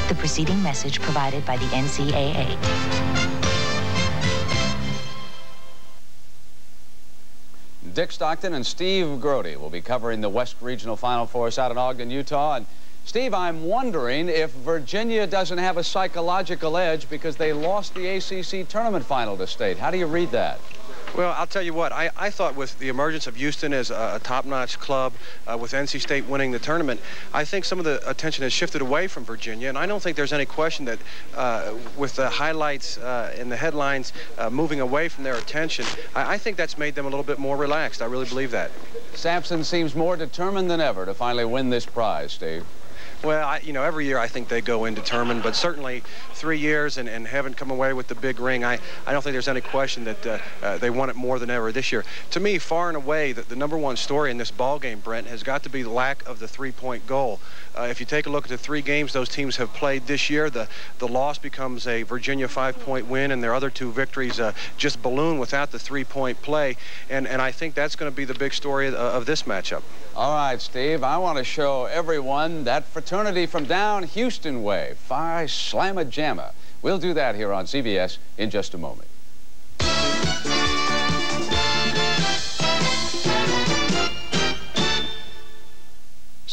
The preceding message provided by the NCAA. Dick Stockton and Steve Grote will be covering the West Regional Final for us out in Ogden, Utah. And Steve, I'm wondering if Virginia doesn't have a psychological edge because they lost the ACC tournament final to State. How do you read that? Well, I'll tell you what, I, I thought with the emergence of Houston as a, a top-notch club, uh, with NC State winning the tournament, I think some of the attention has shifted away from Virginia, and I don't think there's any question that uh, with the highlights uh, and the headlines uh, moving away from their attention, I, I think that's made them a little bit more relaxed. I really believe that. Sampson seems more determined than ever to finally win this prize, Steve. Well, I, you know, every year I think they go in determined, but certainly three years and, and haven't come away with the big ring. I, I don't think there's any question that uh, uh, they want it more than ever this year. To me, far and away, the, the number one story in this ball game, Brent, has got to be the lack of the three-point goal. Uh, if you take a look at the three games those teams have played this year, the, the loss becomes a Virginia five-point win, and their other two victories uh, just balloon without the three-point play. And, and I think that's going to be the big story of, of this matchup. All right, Steve, I want to show everyone that fraternity from down Houston way, Phi Slamma Jamma. We'll do that here on CBS in just a moment.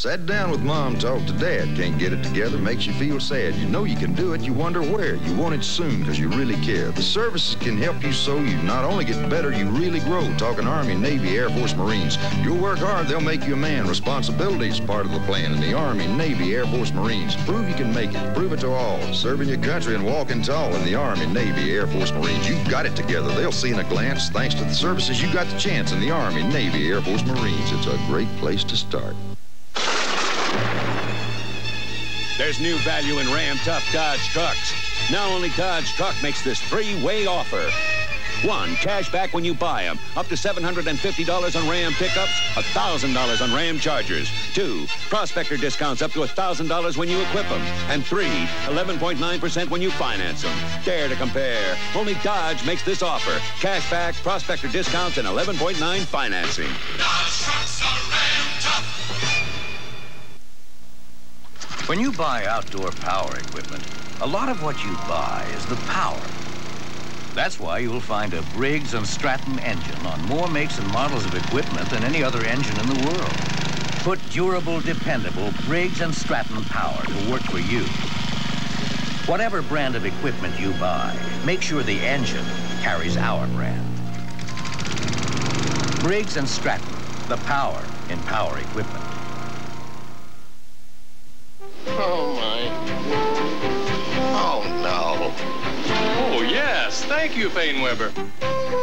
Sat down with mom, talked to dad. Can't get it together, makes you feel sad. You know you can do it, you wonder where. You want it soon because you really care. The services can help you so you not only get better, you really grow. Talking Army, Navy, Air Force, Marines. You'll work hard, they'll make you a man. Responsibility is part of the plan in the Army, Navy, Air Force, Marines. Prove you can make it. Prove it to all. Serving your country and walking tall in the Army, Navy, Air Force, Marines. You've got it together. They'll see in a glance. Thanks to the services, you got the chance in the Army, Navy, Air Force, Marines. It's a great place to start. There's new value in Ram Tough Dodge trucks. Now only Dodge Truck makes this three-way offer. One, cash back when you buy them, up to $750 on Ram pickups, $1,000 on Ram Chargers. Two, prospector discounts up to $1,000 when you equip them. And three, 11.9% when you finance them. Dare to compare. Only Dodge makes this offer. Cash back, prospector discounts, and 11.9 financing. When you buy outdoor power equipment, a lot of what you buy is the power. That's why you'll find a Briggs & Stratton engine on more makes and models of equipment than any other engine in the world. Put durable, dependable Briggs & Stratton power to work for you. Whatever brand of equipment you buy, make sure the engine carries our brand. Briggs & Stratton, the power in power equipment. Oh, my. Oh, no. Oh, yes. Thank you, Paine Webber.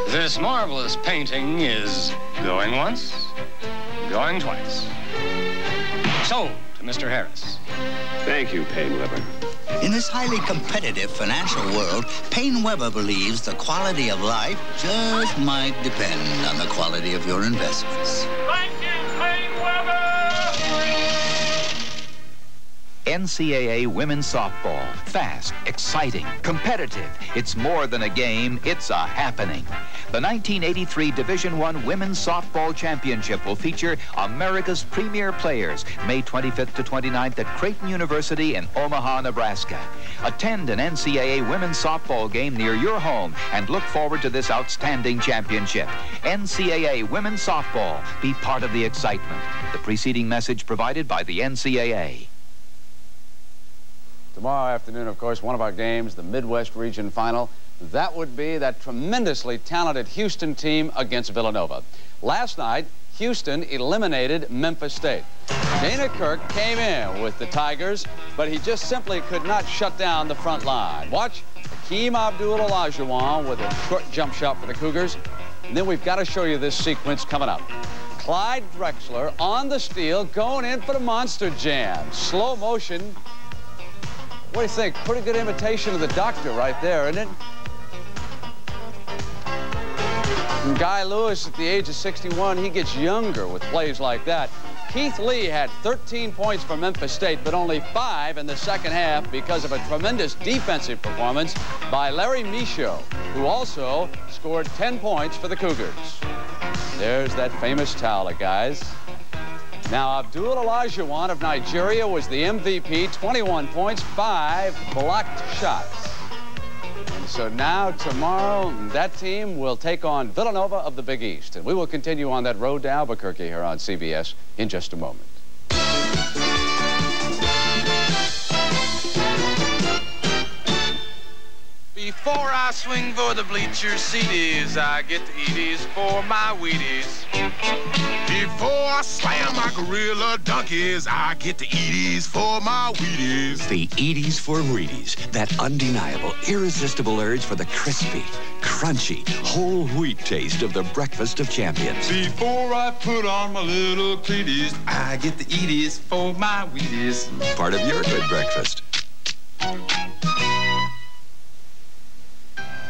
This marvelous painting is going once, going twice. Sold to Mr. Harris. Thank you, Paine Webber. In this highly competitive financial world, Paine Webber believes the quality of life just might depend on the quality of your investments. NCAA women's softball. Fast, exciting, competitive. It's more than a game, it's a happening. The 1983 Division I Women's Softball Championship will feature America's premier players May 25th to 29th at Creighton University in Omaha, Nebraska. Attend an NCAA women's softball game near your home and look forward to this outstanding championship. NCAA women's softball. Be part of the excitement. The preceding message provided by the NCAA. Tomorrow afternoon, of course, one of our games, the Midwest Region Final. That would be that tremendously talented Houston team against Villanova. Last night, Houston eliminated Memphis State. Dana Kirk came in with the Tigers, but he just simply could not shut down the front line. Watch Hakeem Abdul-Olajuwon with a short jump shot for the Cougars. And then we've got to show you this sequence coming up. Clyde Drexler on the steal, going in for the monster jam. Slow motion. What do you think? Pretty good imitation of the doctor right there, isn't it? And Guy Lewis, at the age of 61, he gets younger with plays like that. Keith Lee had 13 points for Memphis State, but only five in the second half because of a tremendous defensive performance by Larry Micheaux, who also scored 10 points for the Cougars. There's that famous towel, guys. Now, Abdul Olajuwon of Nigeria was the MVP, 21 points, five blocked shots. And so now, tomorrow, that team will take on Villanova of the Big East. And we will continue on that road to Albuquerque here on CBS in just a moment. Before I swing for the bleachers seaties, I get the Edie's for my Wheaties. Before I slam my gorilla donkeys, I get the Edie's for my Wheaties. The Edie's for Wheaties. That undeniable, irresistible urge for the crispy, crunchy, whole wheat taste of the breakfast of champions. Before I put on my little cleaties, I get the Edie's for my Wheaties. Part of your good breakfast.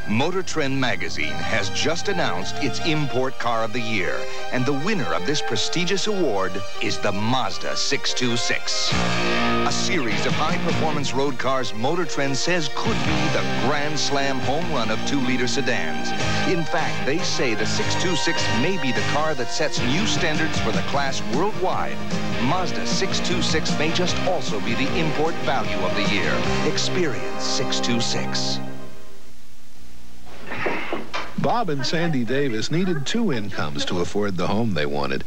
Motor Trend magazine has just announced its Import Car of the Year, and the winner of this prestigious award is the Mazda 626. A series of high-performance road cars Motor Trend says could be the grand slam home run of two-liter sedans. In fact, they say the 626 may be the car that sets new standards for the class worldwide. Mazda 626 may just also be the import value of the year. Experience 626. Bob and Sandy Davis needed two incomes to afford the home they wanted.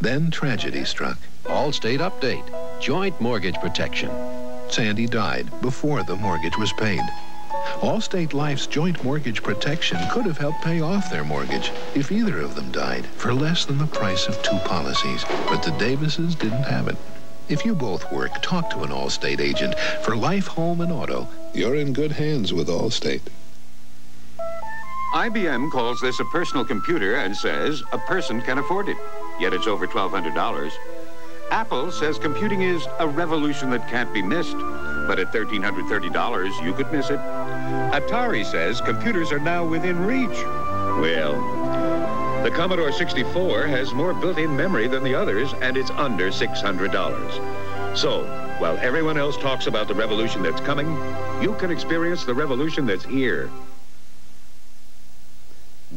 Then tragedy struck. Allstate update. Joint mortgage protection. Sandy died before the mortgage was paid. Allstate Life's joint mortgage protection could have helped pay off their mortgage if either of them died for less than the price of two policies. But the Davises didn't have it. If you both work, talk to an Allstate agent. For life, home, and auto, you're in good hands with Allstate. IBM calls this a personal computer and says a person can afford it, yet it's over $1,200. Apple says computing is a revolution that can't be missed, but at $1,330, you could miss it. Atari says computers are now within reach. Well, the Commodore 64 has more built-in memory than the others, and it's under $600. So, while everyone else talks about the revolution that's coming, you can experience the revolution that's here.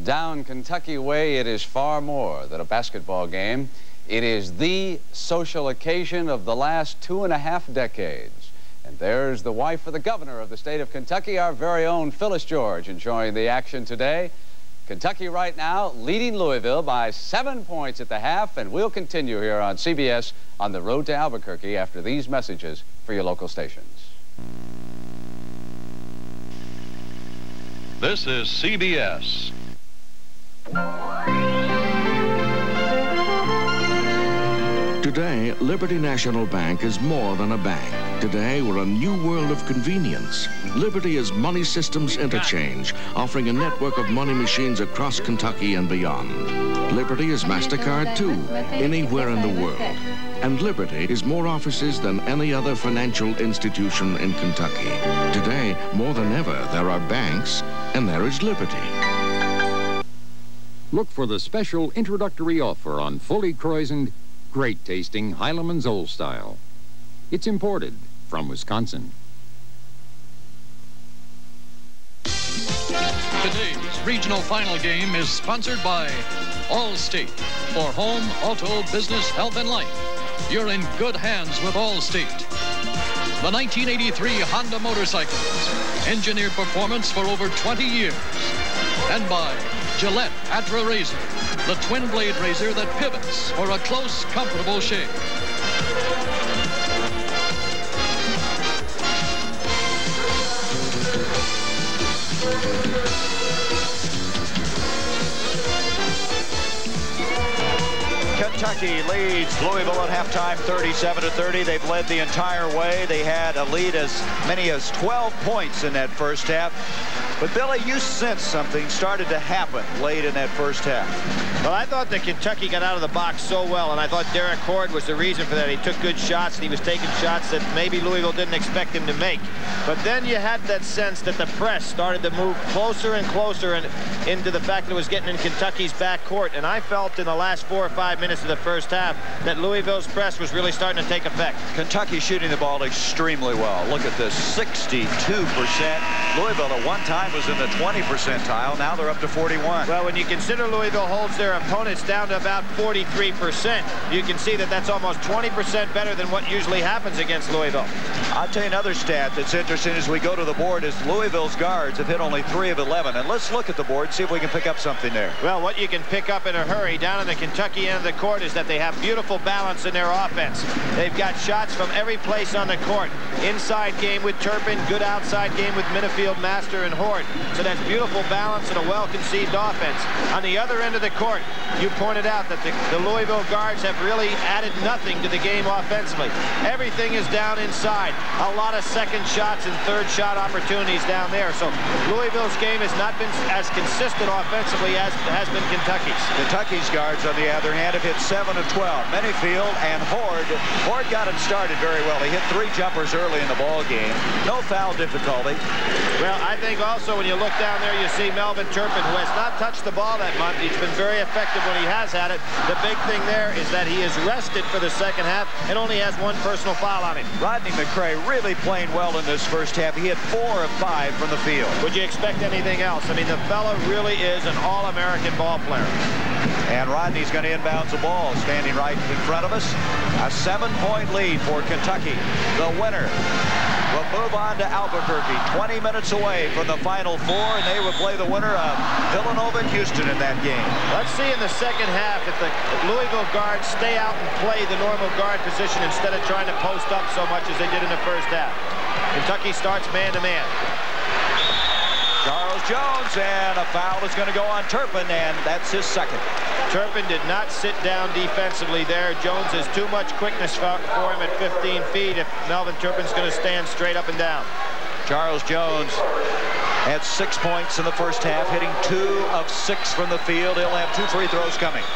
Down Kentucky way, it is far more than a basketball game. It is the social occasion of the last two and a half decades. And there's the wife of the governor of the state of Kentucky, our very own Phyllis George, enjoying the action today. Kentucky right now leading Louisville by seven points at the half, and we'll continue here on CBS on the road to Albuquerque after these messages for your local stations. This is CBS. Today, Liberty National Bank is more than a bank. Today, we're a new world of convenience. Liberty is Money Systems Interchange, offering a network of money machines across Kentucky and beyond. Liberty is MasterCard, too, anywhere in the world. And Liberty is more offices than any other financial institution in Kentucky. Today, more than ever, there are banks, and there is Liberty. Look for the special introductory offer on fully kraeusened, great tasting Heileman's Old Style. It's imported from Wisconsin. Today's regional final game is sponsored by Allstate for home, auto, business, health, and life. You're in good hands with Allstate. The 1983 Honda motorcycles, engineered performance for over 20 years. And by Gillette Atra Razor, the twin blade razor that pivots for a close, comfortable shave. Kentucky leads Louisville at halftime 37 to 30. They've led the entire way. They had a lead as many as 12 points in that first half. But Billy, you sensed something started to happen late in that first half. Well, I thought that Kentucky got out of the box so well, and I thought Derrick Hord was the reason for that. He took good shots, and he was taking shots that maybe Louisville didn't expect him to make. But then you had that sense that the press started to move closer and closer and into the fact that it was getting in Kentucky's back court. And I felt in the last four or five minutes of the first half that Louisville's press was really starting to take effect. Kentucky shooting the ball extremely well. Look at this, 62%. Louisville at one time was in the 20 percentile. Now they're up to 41. Well, when you consider Louisville holds their opponents down to about 43%, you can see that that's almost 20% better than what usually happens against Louisville. I'll tell you another stat that's interesting as we go to the board is Louisville's guards have hit only 3 of 11. And let's look at the board, see if we can pick up something there. Well, what you can pick up in a hurry down in the Kentucky end of the court is that they have beautiful balance in their offense. They've got shots from every place on the court. Inside game with Turpin, good outside game with Minniefield, Master, and Hord. So that's beautiful balance and a well-conceived offense. On the other end of the court, you pointed out that the, the Louisville guards have really added nothing to the game offensively. Everything is down inside. A lot of second shots and third shot opportunities down there. So Louisville's game has not been as consistent offensively as has been Kentucky's. Kentucky's guards, on the other hand, have hit 7 of 12. Minniefield and Hord. Hord got him started very well. He hit three jumpers early in the ball game. No foul difficulty. Well, I think also when you look down there, you see Melvin Turpin, who has not touched the ball that month. He's been very effective when he has had it. The big thing there is that he is rested for the second half and only has one personal foul on him. Rodney McCray really playing well in this first half. He hit four of five from the field. Would you expect anything else? I mean, the fella really is an all-American ball player. And Rodney's going to inbounds the ball, standing right in front of us. A seven-point lead for Kentucky. The winner will move on to Albuquerque, 20 minutes away from the Final Four, and they will play the winner of Villanova and Houston in that game. Let's see in the second half if the Louisville guards stay out and play the normal guard position instead of trying to post up so much as they did in the first half. Kentucky starts man-to-man. Charles Jones, and a foul is going to go on Turpin, and that's his second. Turpin did not sit down defensively there. Jones has too much quickness for him at 15 feet if Melvin Turpin's going to stand straight up and down. Charles Jones had six points in the first half, hitting two of six from the field. He'll have two free throws coming.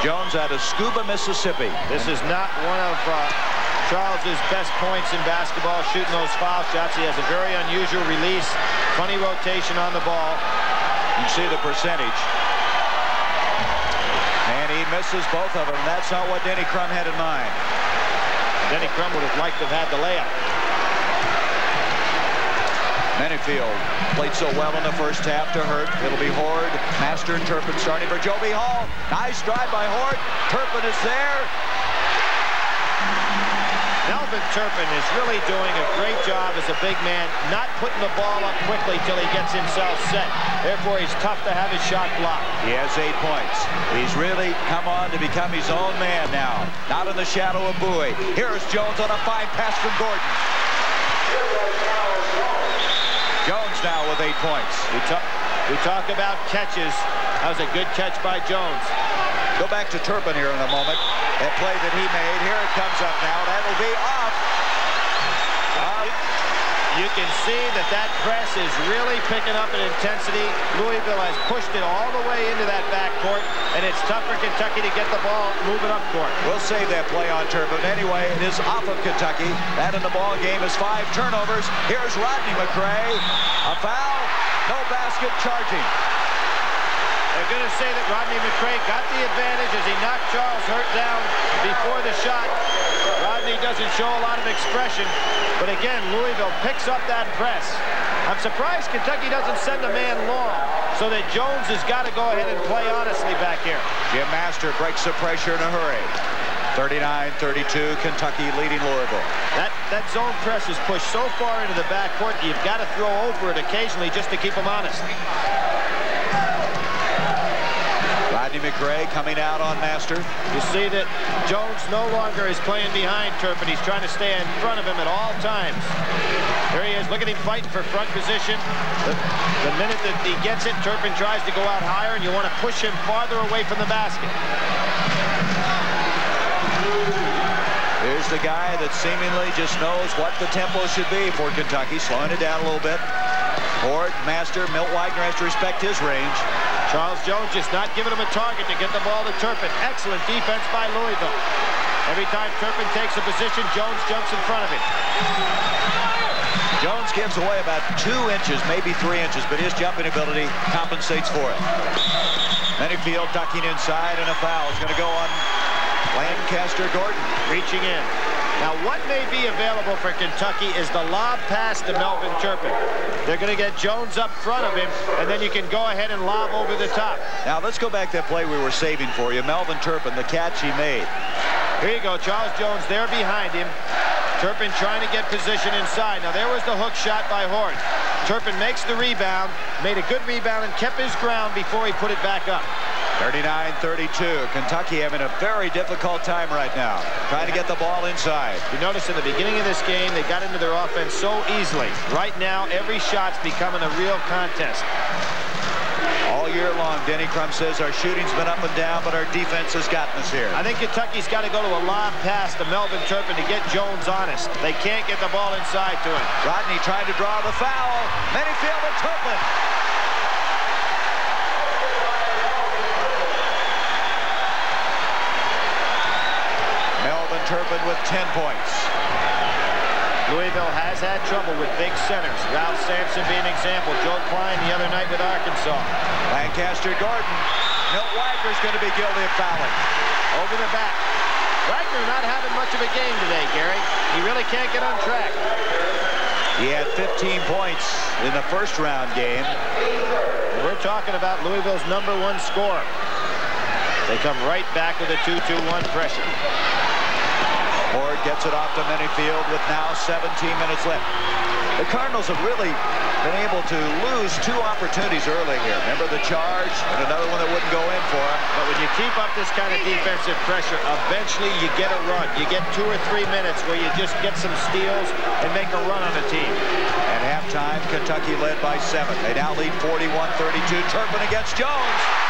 Jones out of Scooba, Mississippi. This is not one of uh, Charles's best points in basketball, shooting those foul shots. He has a very unusual release, funny rotation on the ball. You see the percentage. Misses both of them. That's not what Denny Crum had in mind. Denny Crum would have liked to have had the layup. Minniefield played so well in the first half to hurt. It'll be Hord, Master and Turpin starting for Joe B. Hall. Nice drive by Hord. Turpin is there. Melvin Turpin is really doing a great job as a big man, not putting the ball up quickly till he gets himself set. Therefore, he's tough to have his shot blocked. He has eight points. He's really come on to become his own man now. Not in the shadow of Bowie. Here's Jones on a fine pass from Gordon. Jones now with eight points. We, talk, we talk about catches. That was a good catch by Jones. Go back to Turpin here in a moment. That play that he made. Here it comes up now. That'll be off. You can see that that press is really picking up in intensity. Louisville has pushed it all the way into that backcourt, and it's tough for Kentucky to get the ball moving up court. We'll save that play on Turpin. Anyway, it is off of Kentucky. That in the ball game is five turnovers. Here's Rodney McCray. A foul. No basket charging. They're going to say that Rodney McCray got the advantage as he knocked Charles Hurt down before the shot. Rodney doesn't show a lot of expression, but again, Louisville picks up that press. I'm surprised Kentucky doesn't send a man long so that Jones has got to go ahead and play honestly back here. Jim Master breaks the pressure in a hurry. 39-32, Kentucky leading Louisville. That, that zone press is pushed so far into the backcourt, that you've got to throw over it occasionally just to keep them honest. McCray coming out on Master. You see that Jones no longer is playing behind Turpin. He's trying to stay in front of him at all times. There he is. Look at him fighting for front position. The, the minute that he gets it, Turpin tries to go out higher, and you want to push him farther away from the basket. Here's the guy that seemingly just knows what the tempo should be for Kentucky, slowing it down a little bit. Hord, Master, Milt Wagner has to respect his range. Charles Jones just not giving him a target to get the ball to Turpin. Excellent defense by Louisville. Every time Turpin takes a position, Jones jumps in front of him. Jones gives away about two inches, maybe three inches, but his jumping ability compensates for it. Minniefield ducking inside, and a foul is going to go on Lancaster Gordon. Reaching in. Now, what may be available for Kentucky is the lob pass to Melvin Turpin. They're going to get Jones up front of him, and then you can go ahead and lob over the top. Now, let's go back to that play we were saving for you. Melvin Turpin, the catch he made. Here you go. Charles Jones there behind him. Turpin trying to get position inside. Now, there was the hook shot by Hord. Turpin makes the rebound, made a good rebound, and kept his ground before he put it back up. 39-32. Kentucky having a very difficult time right now, trying to get the ball inside. You notice in the beginning of this game, they got into their offense so easily. Right now, every shot's becoming a real contest. All year long, Denny Crum says our shooting's been up and down, but our defense has gotten us here. I think Kentucky's got to go to a lob pass to Melvin Turpin to get Jones honest. They can't get the ball inside to him. Rodney trying to draw the foul. Minniefield and Turpin. Melvin Turpin with 10 points. Louisville has had trouble with big centers. Ralph Sampson being an example. Joe Kleine the other night with Arkansas. Lancaster Gordon. Milt Wagner's going to be guilty of fouling. Over the back. Wagner not having much of a game today, Gary. He really can't get on track. He had 15 points in the first round game. We're talking about Louisville's number one scorer. They come right back with a 2-2-1 pressure. Hord gets it off to Minniefield with now 17 minutes left. The Cardinals have really been able to lose two opportunities early here. Remember the charge and another one that wouldn't go in for him. But when you keep up this kind of defensive pressure, eventually you get a run. You get two or three minutes where you just get some steals and make a run on a team. At halftime, Kentucky led by seven. They now lead 41-32. Turpin against Jones.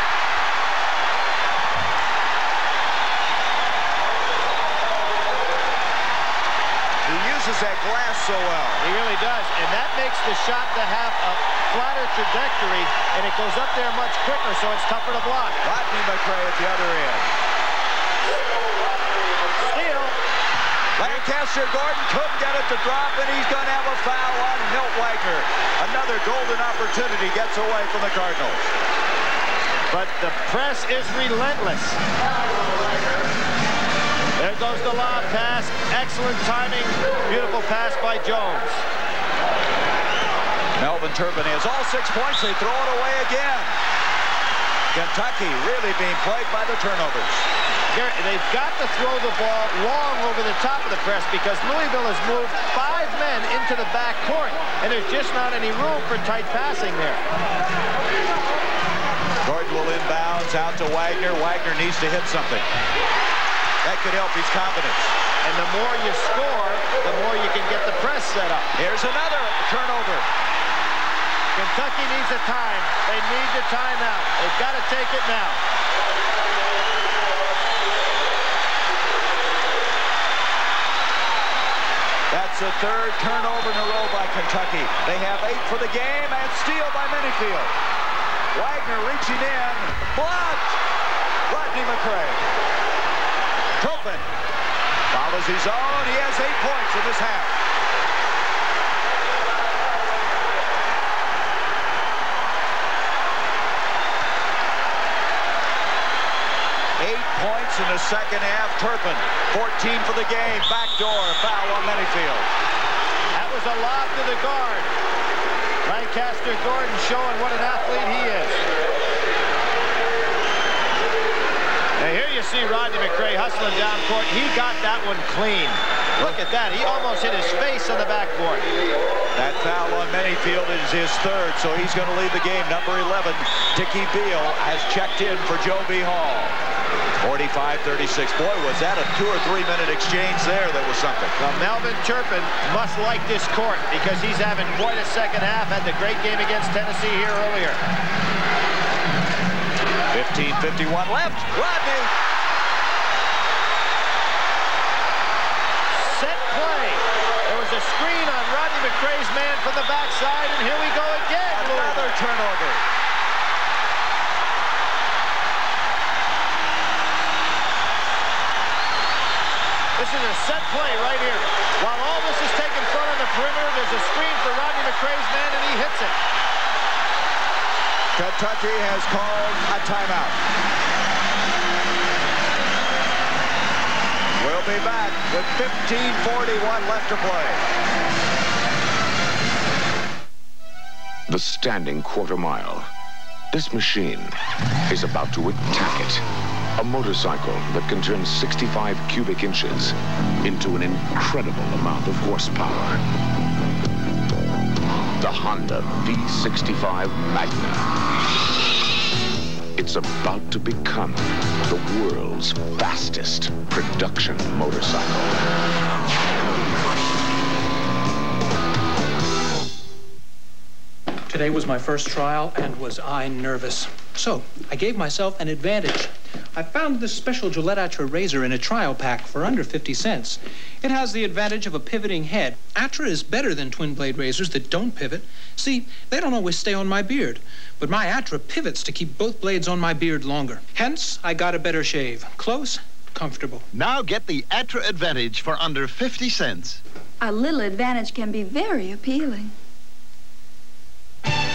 Uses that glass so well. He really does, and that makes the shot to have a flatter trajectory, and it goes up there much quicker, so it's tougher to block. Rodney McCray at the other end. Steal. Lancaster Gordon couldn't get it to drop, and he's going to have a foul on Milt Wagner. Another golden opportunity gets away from the Cardinals. But the press is relentless. Goes the lob pass. Excellent timing. Beautiful pass by Jones. Melvin Turpin has all six points. They throw it away again. Kentucky really being plagued by the turnovers. They've got to throw the ball long over the top of the press because Louisville has moved five men into the back court, and there's just not any room for tight passing there. Gordon will inbounds out to Wagner. Wagner needs to hit something. That could help his confidence. And the more you score, the more you can get the press set up. Here's another turnover. Kentucky needs a time. They need the timeout. They've got to take it now. That's the third turnover in a row by Kentucky. They have eight for the game and steal by Minniefield. Wagner reaching in. Blocked. Rodney McCray. Turpin follows his own. He has eight points in this half. Eight points in the second half. Turpin, 14 for the game. Backdoor foul on Minniefield. That was a lob to the guard. Lancaster Gordon showing what an athlete he is. Now here you see Rodney McCray hustling down court. He got that one clean. Look at that. He almost hit his face on the backboard. That foul on Minniefield is his third, so he's going to lead the game. Number 11, Dickie Beal, has checked in for Joe B. Hall. 45-36. Boy, was that a two or three minute exchange there that was something. Now, Melvin Turpin must like this court because he's having quite a second half. Had the great game against Tennessee here earlier. 15-51 left. Rodney. Set play. There was a screen on McCray's man from the backside, and here we go again. Another turnover. This is a set play right here. While all this is taking front on the perimeter, there's a screen for Rodney McCray's man, and he hits it. Kentucky has called a timeout. We'll be back with 15.41 left to play. The standing quarter mile. This machine is about to attack it. A motorcycle that can turn 65 cubic inches into an incredible amount of horsepower. The Honda V65 Magna. It's about to become the world's fastest production motorcycle. Today was my first trial, and was I nervous. So, I gave myself an advantage. I found this special Gillette Atra razor in a trial pack for under 50 cents. It has the advantage of a pivoting head. Atra is better than twin blade razors that don't pivot. See, they don't always stay on my beard, but my Atra pivots to keep both blades on my beard longer. Hence, I got a better shave. Close, comfortable. Now get the Atra Advantage for under 50 cents. A little advantage can be very appealing.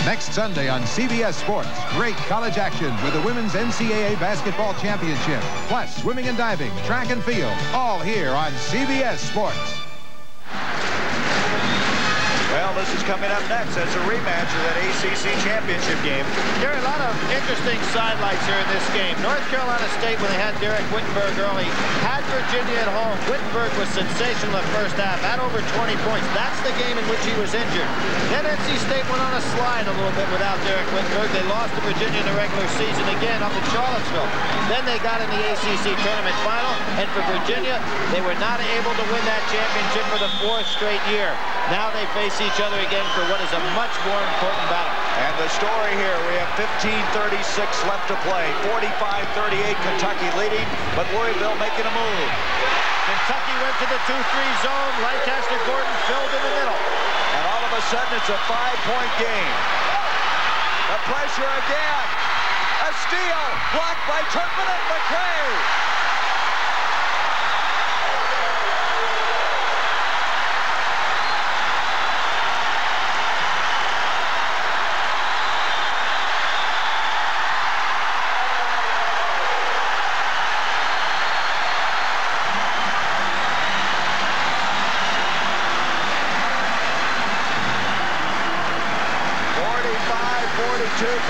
Next Sunday on CBS Sports, great college action with the Women's NCAA Basketball Championship, plus swimming and diving, track and field, all here on CBS Sports. Well, this is coming up next. That's a rematch of that ACC championship game. There are a lot of interesting sidelights here in this game. North Carolina State, when they had Dereck Whittenburg early, had Virginia at home. Whittenburg was sensational at first half, had over 20 points. That's the game in which he was injured. Then NC State went on a slide a little bit without Dereck Whittenburg. They lost to Virginia in the regular season again up in Charlottesville. Then they got in the ACC tournament final, and for Virginia, they were not able to win that championship for the fourth straight year. Now they face each other again for what is a much more important battle. And the story here, we have 15.36 left to play. 45-38, Kentucky leading, but Louisville making a move. Kentucky went to the 2-3 zone. Lancaster Gordon filled in the middle. And all of a sudden, it's a five-point game. The pressure again. A steal blocked by Turpin and McCray.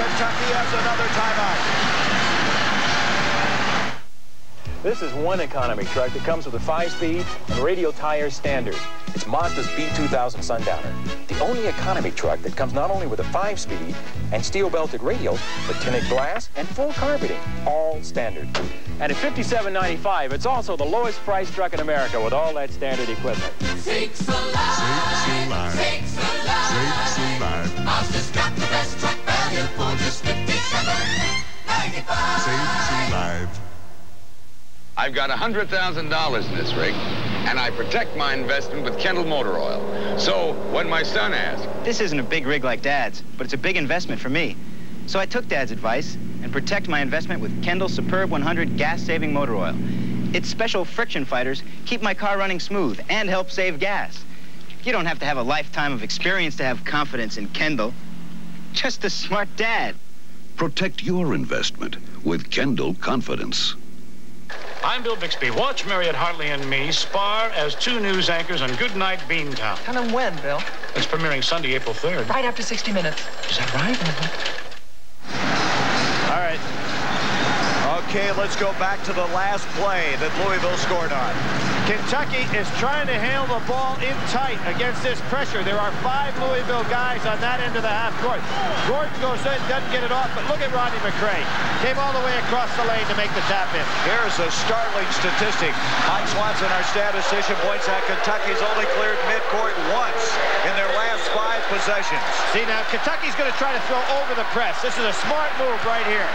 Kentucky has another timeout. This is one economy truck that comes with a 5-speed and radial tire standard. It's Mazda's B2000 Sundowner, the only economy truck that comes not only with a 5-speed and steel-belted radials, but tinted glass and full carpeting, all standard. And at $57.95, it's also the lowest price truck in America with all that standard equipment. Sakes alive! Sakes alive! Sakes alive! Sakes alive! Mazda's got the best truck value for just $57.95. Sakes alive! I've got $100,000 in this rig, and I protect my investment with Kendall Motor Oil. So when my son asked... This isn't a big rig like Dad's, but it's a big investment for me. So I took Dad's advice and protect my investment with Kendall Superb 100 gas-saving motor oil. Its special friction fighters keep my car running smooth and help save gas. You don't have to have a lifetime of experience to have confidence in Kendall. Just a smart dad. Protect your investment with Kendall Confidence. I'm Bill Bixby. Watch Mariette Hartley and me spar as two news anchors on Goodnight Beantown. Tell them when, Bill. It's premiering Sunday, April 3rd. Right after 60 Minutes. Is that right? All right. Okay, let's go back to the last play that Louisville scored on. Kentucky is trying to hail the ball in tight against this pressure. There are five Louisville guys on that end of the half court. Gordon goes in, doesn't get it off, but look at Rodney McCray. Came all the way across the lane to make the tap in. Here's a startling statistic. Mike Swanson, our statistician, points out Kentucky's only cleared midcourt once in their last five possessions. See, now Kentucky's going to try to throw over the press. This is a smart move right here.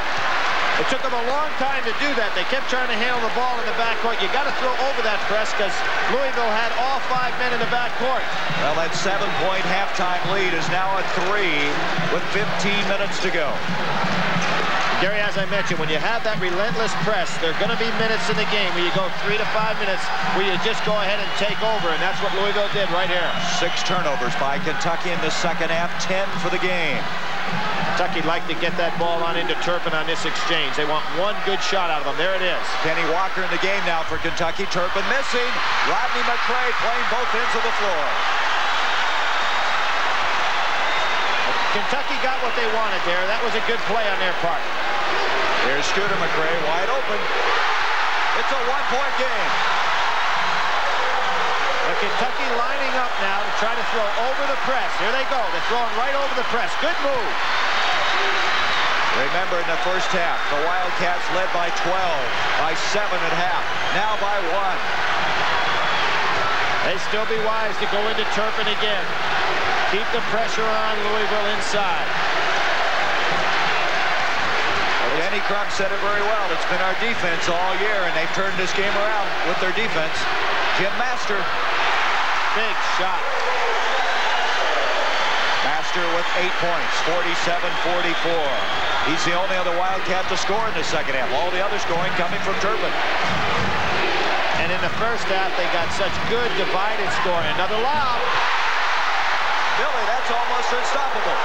It took them a long time to do that. They kept trying to handle the ball in the backcourt. You got to throw over that press because Louisville had all five men in the backcourt. Well, that seven-point halftime lead is now at three with 15 minutes to go. Gary, as I mentioned, when you have that relentless press, there are going to be minutes in the game where you go three to five minutes where you just go ahead and take over, and that's what Louisville did right here. Six turnovers by Kentucky in the second half, 10 for the game. Kentucky like to get that ball on into Turpin on this exchange. They want one good shot out of him. There it is. Kenny Walker in the game now for Kentucky. Turpin missing. Rodney McCray playing both ends of the floor. Kentucky got what they wanted there. That was a good play on their part. Here's Scooter McCray wide open. It's a one-point game. Kentucky lining up now to try to throw over the press. Here they go. They're throwing right over the press. Good move. Remember in the first half, the Wildcats led by 12, by 7 at half, now by 1. They still be wise to go into Turpin again. Keep the pressure on Louisville inside. Well, Denny Crum said it very well. It's been our defense all year, and they've turned this game around with their defense. Jim Master. Big shot. With eight points, 47-44. He's the only other Wildcat to score in the second half. All the other scoring coming from Turpin. And in the first half, they got such good divided scoring. Another lob. Billy, that's almost unstoppable.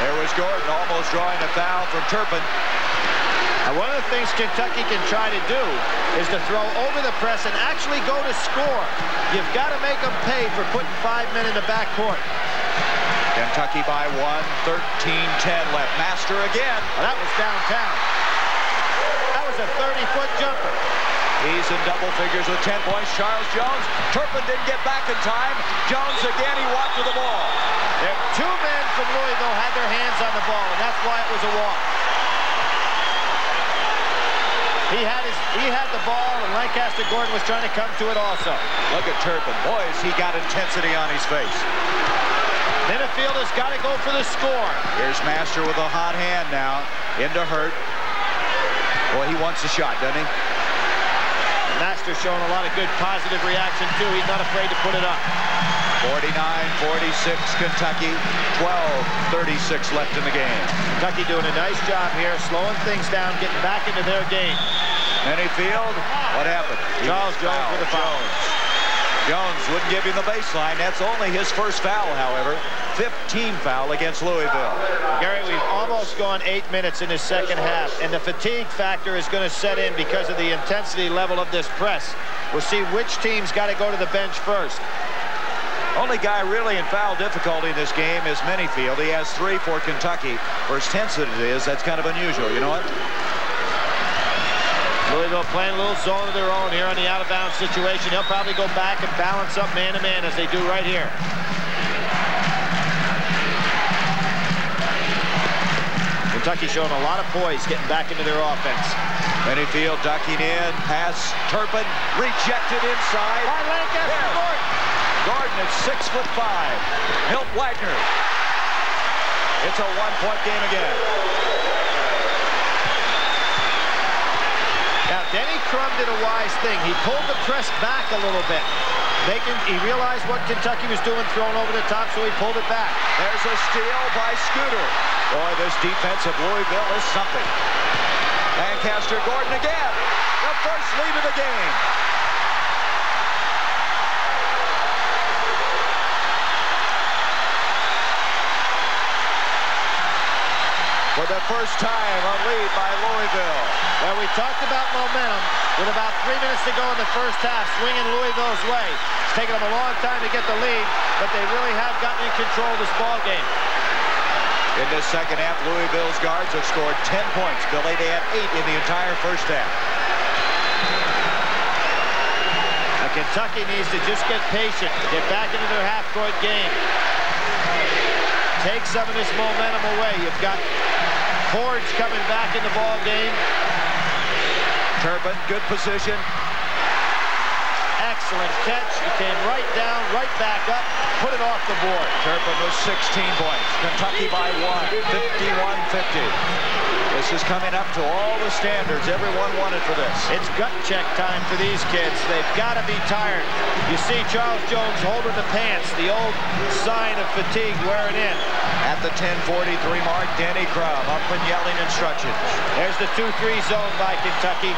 There was Gordon almost drawing a foul from Turpin. Now, one of the things Kentucky can try to do is to throw over the press and actually go to score. You've got to make them pay for putting five men in the backcourt. Kentucky by one, 13-10 left. Master again. Well, that was downtown. That was a 30-foot jumper. He's in double figures with 10 points. Charles Jones. Turpin didn't get back in time. Jones again, he walked to the ball. There, two men from Louisville had their hands on the ball, and that's why it was a walk. He had his, he had the ball, and Lancaster Gordon was trying to come to it also. Look at Turpin. Boys, he got intensity on his face. Minniefield has got to go for the score. Here's Master with a hot hand now into Hurt. Boy, he wants the shot, doesn't he? Master showing a lot of good positive reaction, too. He's not afraid to put it up. 49-46 Kentucky, 12-36 left in the game. Kentucky doing a nice job here, slowing things down, getting back into their game. Minniefield, what happened? Charles Jones with a foul. Jones wouldn't give him the baseline. That's only his first foul, however. 15 foul against Louisville. Gary, we've almost gone eight minutes in this second half, and the fatigue factor is going to set in because of the intensity level of this press. We'll see which team's got to go to the bench first. Only guy really in foul difficulty in this game is Minniefield. He has three for Kentucky. For as tense as it is, that's kind of unusual. You know what? Louisville playing a little zone of their own here on the out-of-bounds situation. They'll probably go back and balance up man-to-man -man as they do right here. Kentucky showing a lot of poise getting back into their offense. Minniefield ducking in, pass, Turpin, rejected inside. By Lancaster Gordon. At six foot five. Milt Wagner. It's a one-point game again. Now, Denny Crum did a wise thing. He pulled the press back a little bit. Making, he realized what Kentucky was doing, throwing over the top, so he pulled it back. There's a steal by Scooter. Boy, this defense of Louisville is something. Lancaster Gordon again. The first lead of the game. First time a lead by Louisville. Well, we talked about momentum. With about three minutes to go in the first half, swinging Louisville's way. It's taken them a long time to get the lead, but they really have gotten in control of this ball game. In this second half, Louisville's guards have scored 10 points. Billy, they had eight in the entire first half. Now, Kentucky needs to just get patient, get back into their half-court game. Take some of this momentum away. You've got Forge coming back in the ball game. Turpin, good position. Excellent catch. He came right down, right back up, put it off the board. Turpin with 16 points. Kentucky by one, 51-50. This is coming up to all the standards everyone wanted for this. It's gut check time for these kids. They've got to be tired. You see Charles Jones holding the pants, the old sign of fatigue wearing in. The 10:43 mark, Denny Crum up and yelling instructions. There's the 2-3 zone by Kentucky.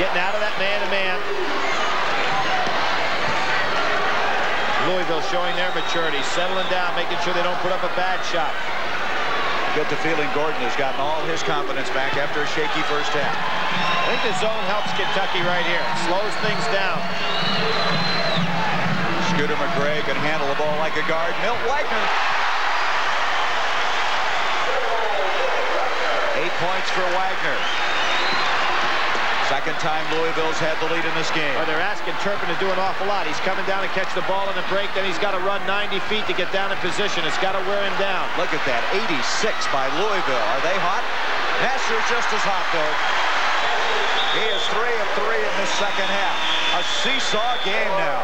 Getting out of that man-to-man. Louisville showing their maturity, settling down, making sure they don't put up a bad shot. Get the feeling Gordon has gotten all his confidence back after a shaky first half. I think the zone helps Kentucky right here. Slows things down. Scooter McCray can handle the ball like a guard. Milt Wagner. Eight points for Wagner. Second time Louisville's had the lead in this game. Well, they're asking Turpin to do an awful lot. He's coming down to catch the ball in the break, then he's got to run 90 feet to get down in position. It's got to wear him down. Look at that, 86 by Louisville. Are they hot? Master's just as hot, though. He is three of three in this second half. A seesaw game now.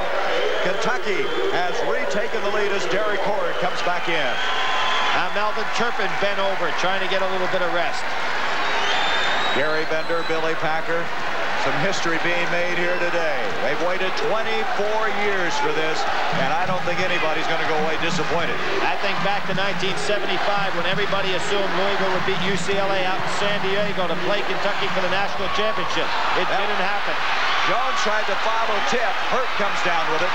Kentucky has retaken the lead as Derrick Hord comes back in. Melvin Turpin bent over, trying to get a little bit of rest. Gary Bender, Billy Packer. Some history being made here today. They've waited 24 years for this, and I don't think anybody's going to go away disappointed. I think back to 1975 when everybody assumed Louisville would beat UCLA out in San Diego to play Kentucky for the national championship. It yep. didn't happen. Jones tried to follow tip. Hurt comes down with it.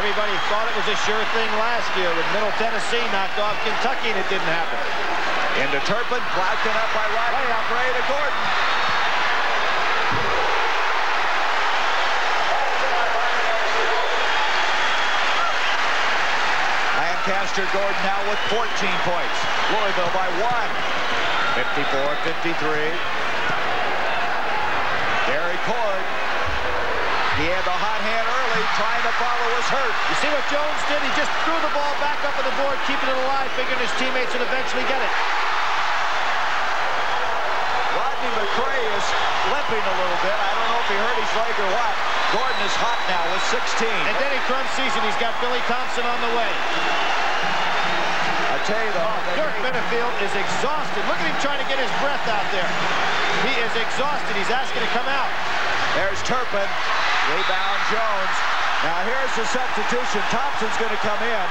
Everybody thought it was a sure thing last year with Middle Tennessee knocked off Kentucky, and it didn't happen. Into Turpin, blocked up by Riley, up Ray to Gordon. Lancaster Gordon now with 14 points. Louisville by one. 54-53. Derrick Hord. He had the hot hand early, trying to follow was hurt. You see what Jones did? He just threw the ball back up on the board, keeping it alive, figuring his teammates would eventually get it. Rodney McCray is limping a little bit. I don't know if he hurt his leg or what. Gordon is hot now with 16. And Denny Crum season, he's got Billy Thompson on the way. I tell you though, oh, Dirk Minniefield is exhausted. Look at him trying to get his breath out there. He is exhausted. He's asking to come out. There's Turpin. Rebound Jones. Now here's the substitution. Thompson's going to come in.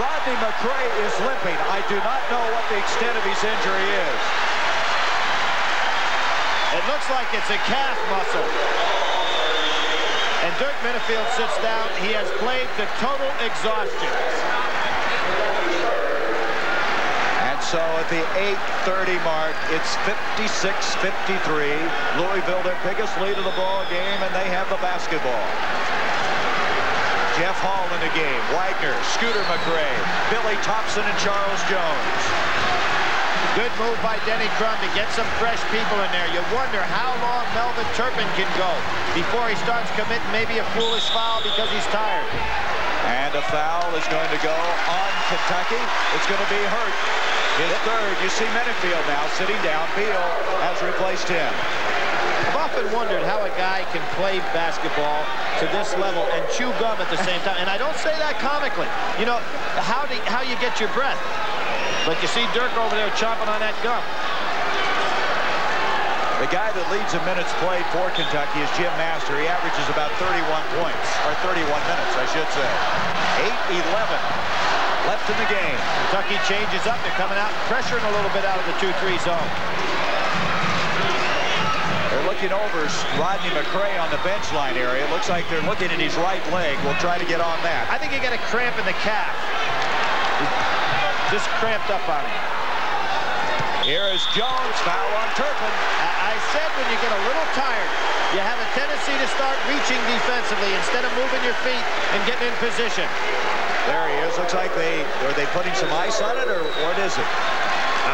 Rodney McCray is limping. I do not know what the extent of his injury is. It looks like it's a calf muscle. And Dirk Minniefield sits down. He has played to total exhaustion. And so at the 8.30 mark, it's 56-53. Louisville, their biggest lead of the ball game, and they have the basketball. Jeff Hall in the game. Wagner, Scooter McCray, Billy Thompson, and Charles Jones. Good move by Denny Crum to get some fresh people in there. You wonder how long Melvin Turpin can go before he starts committing maybe a foolish foul because he's tired. And a foul is going to go on Kentucky. It's going to be Hurt. His third. You see Minniefield now sitting down. Beal has replaced him. I've often wondered how a guy can play basketball to this level and chew gum at the same time. And I don't say that comically. You know, how, do, how you get your breath. But you see Dirk over there chomping on that gum. The guy that leads in minutes played for Kentucky is Jim Master. He averages about 31 points, or 31 minutes, I should say. 8-11 left in the game. Kentucky changes up. They're coming out, pressuring a little bit out of the 2-3 zone. They're looking over Rodney McCray on the bench line area. It looks like they're looking at his right leg. We'll try to get on that. I think he got a cramp in the calf just cramped up on him. Here is Jones, foul on Turpin. I said when you get a little tired, you have a tendency to start reaching defensively instead of moving your feet and getting in position. There he is. Looks like they, are they putting some ice on it, or what is it?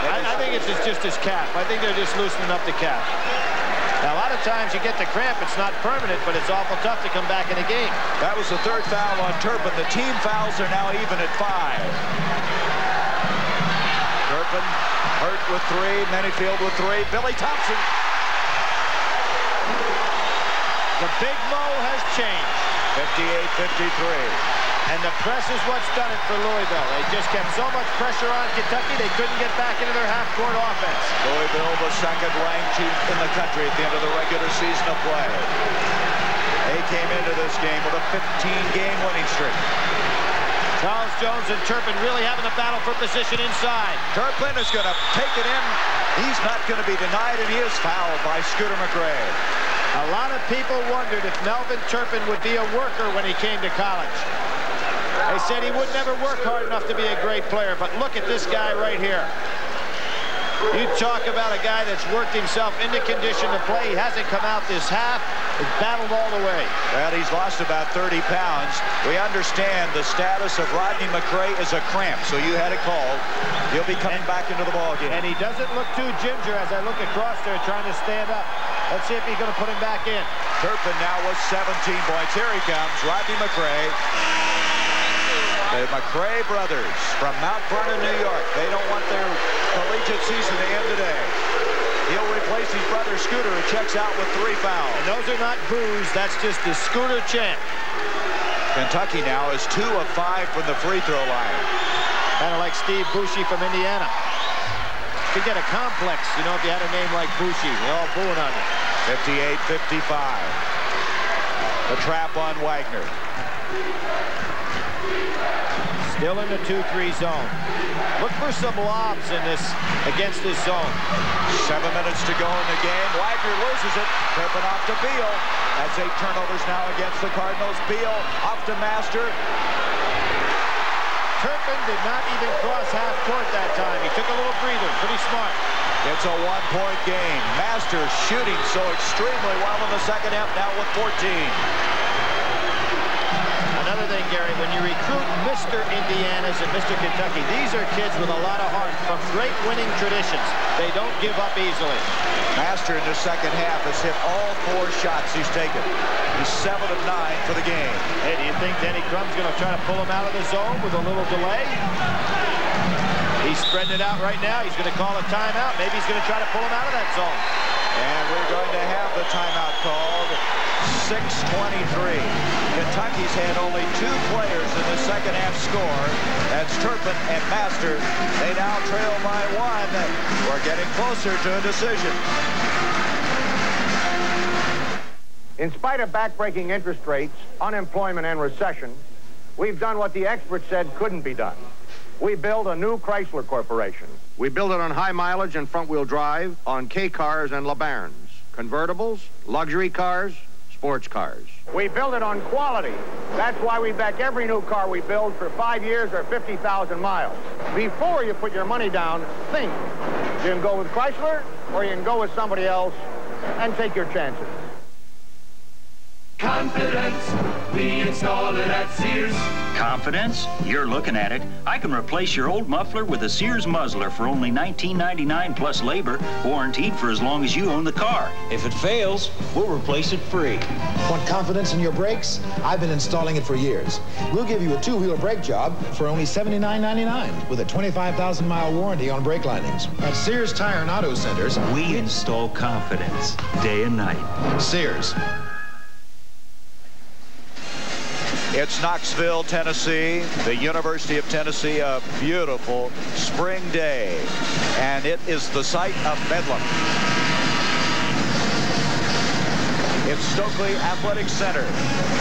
I, I think it's just his cap. I think they're just loosening up the cap. Now, a lot of times you get the cramp. It's not permanent, but it's awful tough to come back in a game. That was the third foul on Turpin. The team fouls are now even at five. Turpin hurt with three. Minniefield with three. Billy Thompson. The big Mo has changed. 58-53. And the press is what's done it for Louisville. They just kept so much pressure on Kentucky, they couldn't get back into their half-court offense. Louisville, the second-ranked team in the country at the end of the regular season of play. They came into this game with a 15-game winning streak. Charles Jones and Turpin really having a battle for position inside. Turpin is going to take it in. He's not going to be denied, and he is fouled by Scooter McCray. A lot of people wondered if Melvin Turpin would be a worker when he came to college. They said he would never work hard enough to be a great player, but look at this guy right here. You talk about a guy that's worked himself into condition to play. He hasn't come out this half. He's battled all the way. Well, he's lost about 30 pounds. We understand the status of Rodney McCray is a cramp, so you had it called. He'll be coming and, back into the ball game. And he doesn't look too ginger as I look across there trying to stand up. Let's see if he's going to put him back in. Turpin now with 17 points. Here he comes, Rodney McCray. The McCray brothers from Mount Vernon, New York. They don't want their collegiate season to end today. He'll replace his brother Scooter, who checks out with three fouls. And those are not boos. That's just the Scooter chant. Kentucky now is two of five from the free throw line. Kind of like Steve Bouchie from Indiana. Could get a complex, you know, if you had a name like Bouchie. They all booing on you. 58-55. The trap on Wagner. Still in the 2-3 zone. Look for some lobs in this against this zone. Seven minutes to go in the game. Wagner loses it. Turpin off to Beal. That's eight turnovers now against the Cardinals. Beal off to Master. Turpin did not even cross half court that time. He took a little breather. Pretty smart. It's a one-point game. Master shooting so extremely well in the second half, now with 14 another thing, Gary, when you recruit Mr. Indianas and Mr. Kentucky, these are kids with a lot of heart from great winning traditions. They don't give up easily. Master in the second half has hit all four shots he's taken. He's seven of nine for the game. Hey, do you think Denny Crum's going to try to pull him out of the zone with a little delay? He's spreading it out right now. He's going to call a timeout. Maybe he's going to try to pull him out of that zone. And we're going to have the timeout called. 6.23. Kentucky's had only two players in the second half score. That's Turpin and Master. They now trail by one. We're getting closer to a decision. In spite of backbreaking interest rates, unemployment, and recession, we've done what the experts said couldn't be done. We built a new Chrysler Corporation. We built it on high mileage and front-wheel drive, on K cars and LeBarons, convertibles, luxury cars, sports cars. We build it on quality. That's why we back every new car we build for five years or 50,000 miles. Before you put your money down, think. You can go with Chrysler or you can go with somebody else and take your chances. Confidence, we install it at Sears. Confidence? You're looking at it. I can replace your old muffler with a Sears muzzler for only $19.99 plus labor, warranted for as long as you own the car. If it fails, we'll replace it free. Want confidence in your brakes? I've been installing it for years. We'll give you a two-wheeler brake job for only $79.99 with a 25,000-mile warranty on brake linings. At Sears Tire and Auto Centers, we install confidence day and night. Sears. It's Knoxville, Tennessee, the University of Tennessee, a beautiful spring day. And it is the site of Bedlam. It's Stokely Athletic Center,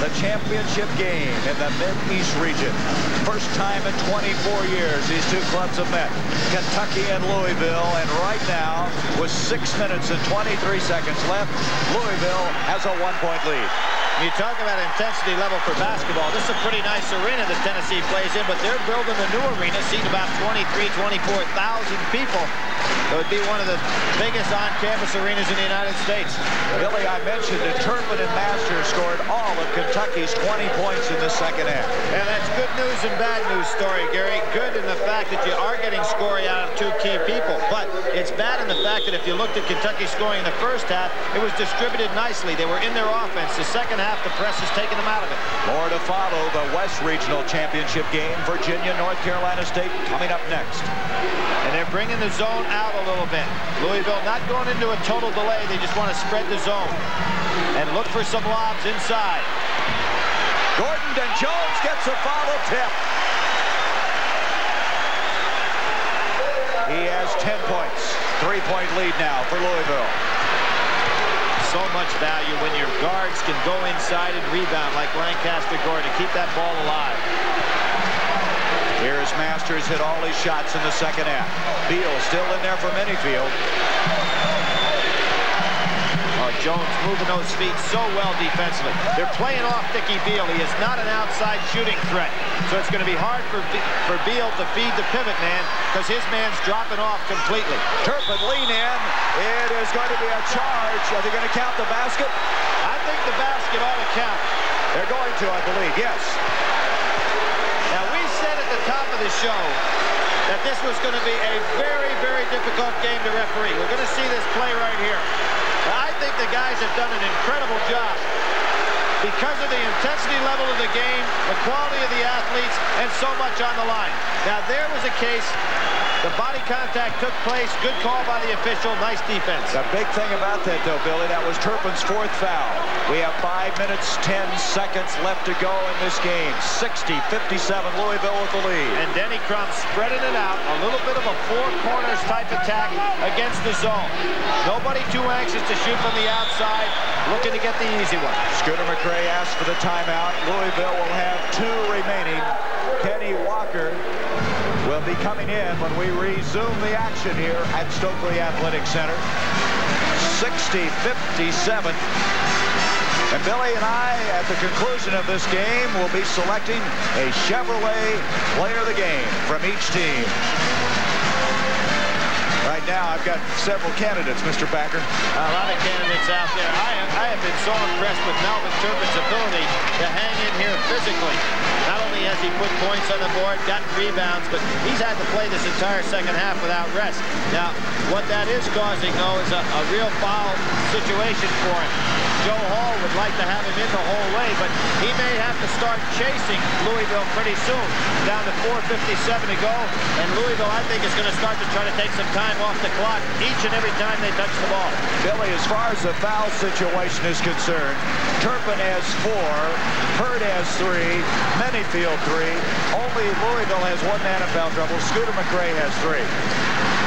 the championship game in the Mid-East region. First time in 24 years these two clubs have met, Kentucky and Louisville. And right now, with 6 minutes and 23 seconds left, Louisville has a one-point lead. You talk about intensity level for basketball. This is a pretty nice arena that Tennessee plays in, but they're building a new arena, seating about 23, 24,000 people. It would be one of the biggest on-campus arenas in the United States. Billy, I mentioned that Turpin and Masters scored all of Kentucky's 20 points in the second half. And that's good news and bad news story, Gary. Good in the fact that you are getting scoring out of two key people. But it's bad in the fact that if you looked at Kentucky scoring in the first half, it was distributed nicely. They were in their offense. The second half, the press has taken them out of it. More to follow the West Regional Championship game. Virginia, North Carolina State coming up next. And they're bringing the zone out a little bit. Louisville not going into a total delay. They just want to spread the zone and look for some lobs inside. Gordon and Jones gets a follow tip. He has 10 points. Three-point lead now for Louisville. So much value when your guards can go inside and rebound like Lancaster Gordon to keep that ball alive. Here's Masters hit all his shots in the second half. Beal still in there from Minniefield. Oh, Jones moving those feet so well defensively. They're playing off Dicky Beal. He is not an outside shooting threat. So it's going to be hard for, for Beal to feed the pivot man because his man's dropping off completely. Turpin lean in. It is going to be a charge. Are they going to count the basket? I think the basket ought to count. They're going to, I believe. Yes. Now, we said at the top of the show that this was going to be a very, very difficult game to referee. We're going to see this play right here. I think the guys have done an incredible job because of the intensity level of the game, the quality of the athletes, and so much on the line. Now, there was a case the body contact took place. Good call by the official. Nice defense. The big thing about that, though, Billy, that was Turpin's fourth foul. We have 5 minutes, 10 seconds left to go in this game. 60-57, Louisville with the lead. And Denny Crum spreading it out. A little bit of a four corners type attack against the zone. Nobody too anxious to shoot from the outside. Looking to get the easy one. Scooter McCray asked for the timeout. Louisville will have two remaining. Kenny Walker will be coming in when we resume the action here at Stokely Athletic Center. 60-57. And Billy and I, at the conclusion of this game, will be selecting a Chevrolet player of the game from each team. Right now, I've got several candidates, Mr. Packer. A lot of candidates out there. I have, I have been so impressed with Melvin Turpin's ability to hang in here physically. Not only has he put points on the board, gotten rebounds, but he's had to play this entire second half without rest. Now, what that is causing, though, is a, a real foul situation for him. Joe Hall would like to have him in the whole way, but he may have to start chasing Louisville pretty soon. Down to 4.57 to go, and Louisville, I think, is going to start to try to take some time off the clock each and every time they touch the ball. Billy, as far as the foul situation is concerned, Turpin has four, Hurt has three, Minniefield three. Only Louisville has one man in foul trouble. Scooter McCray has three.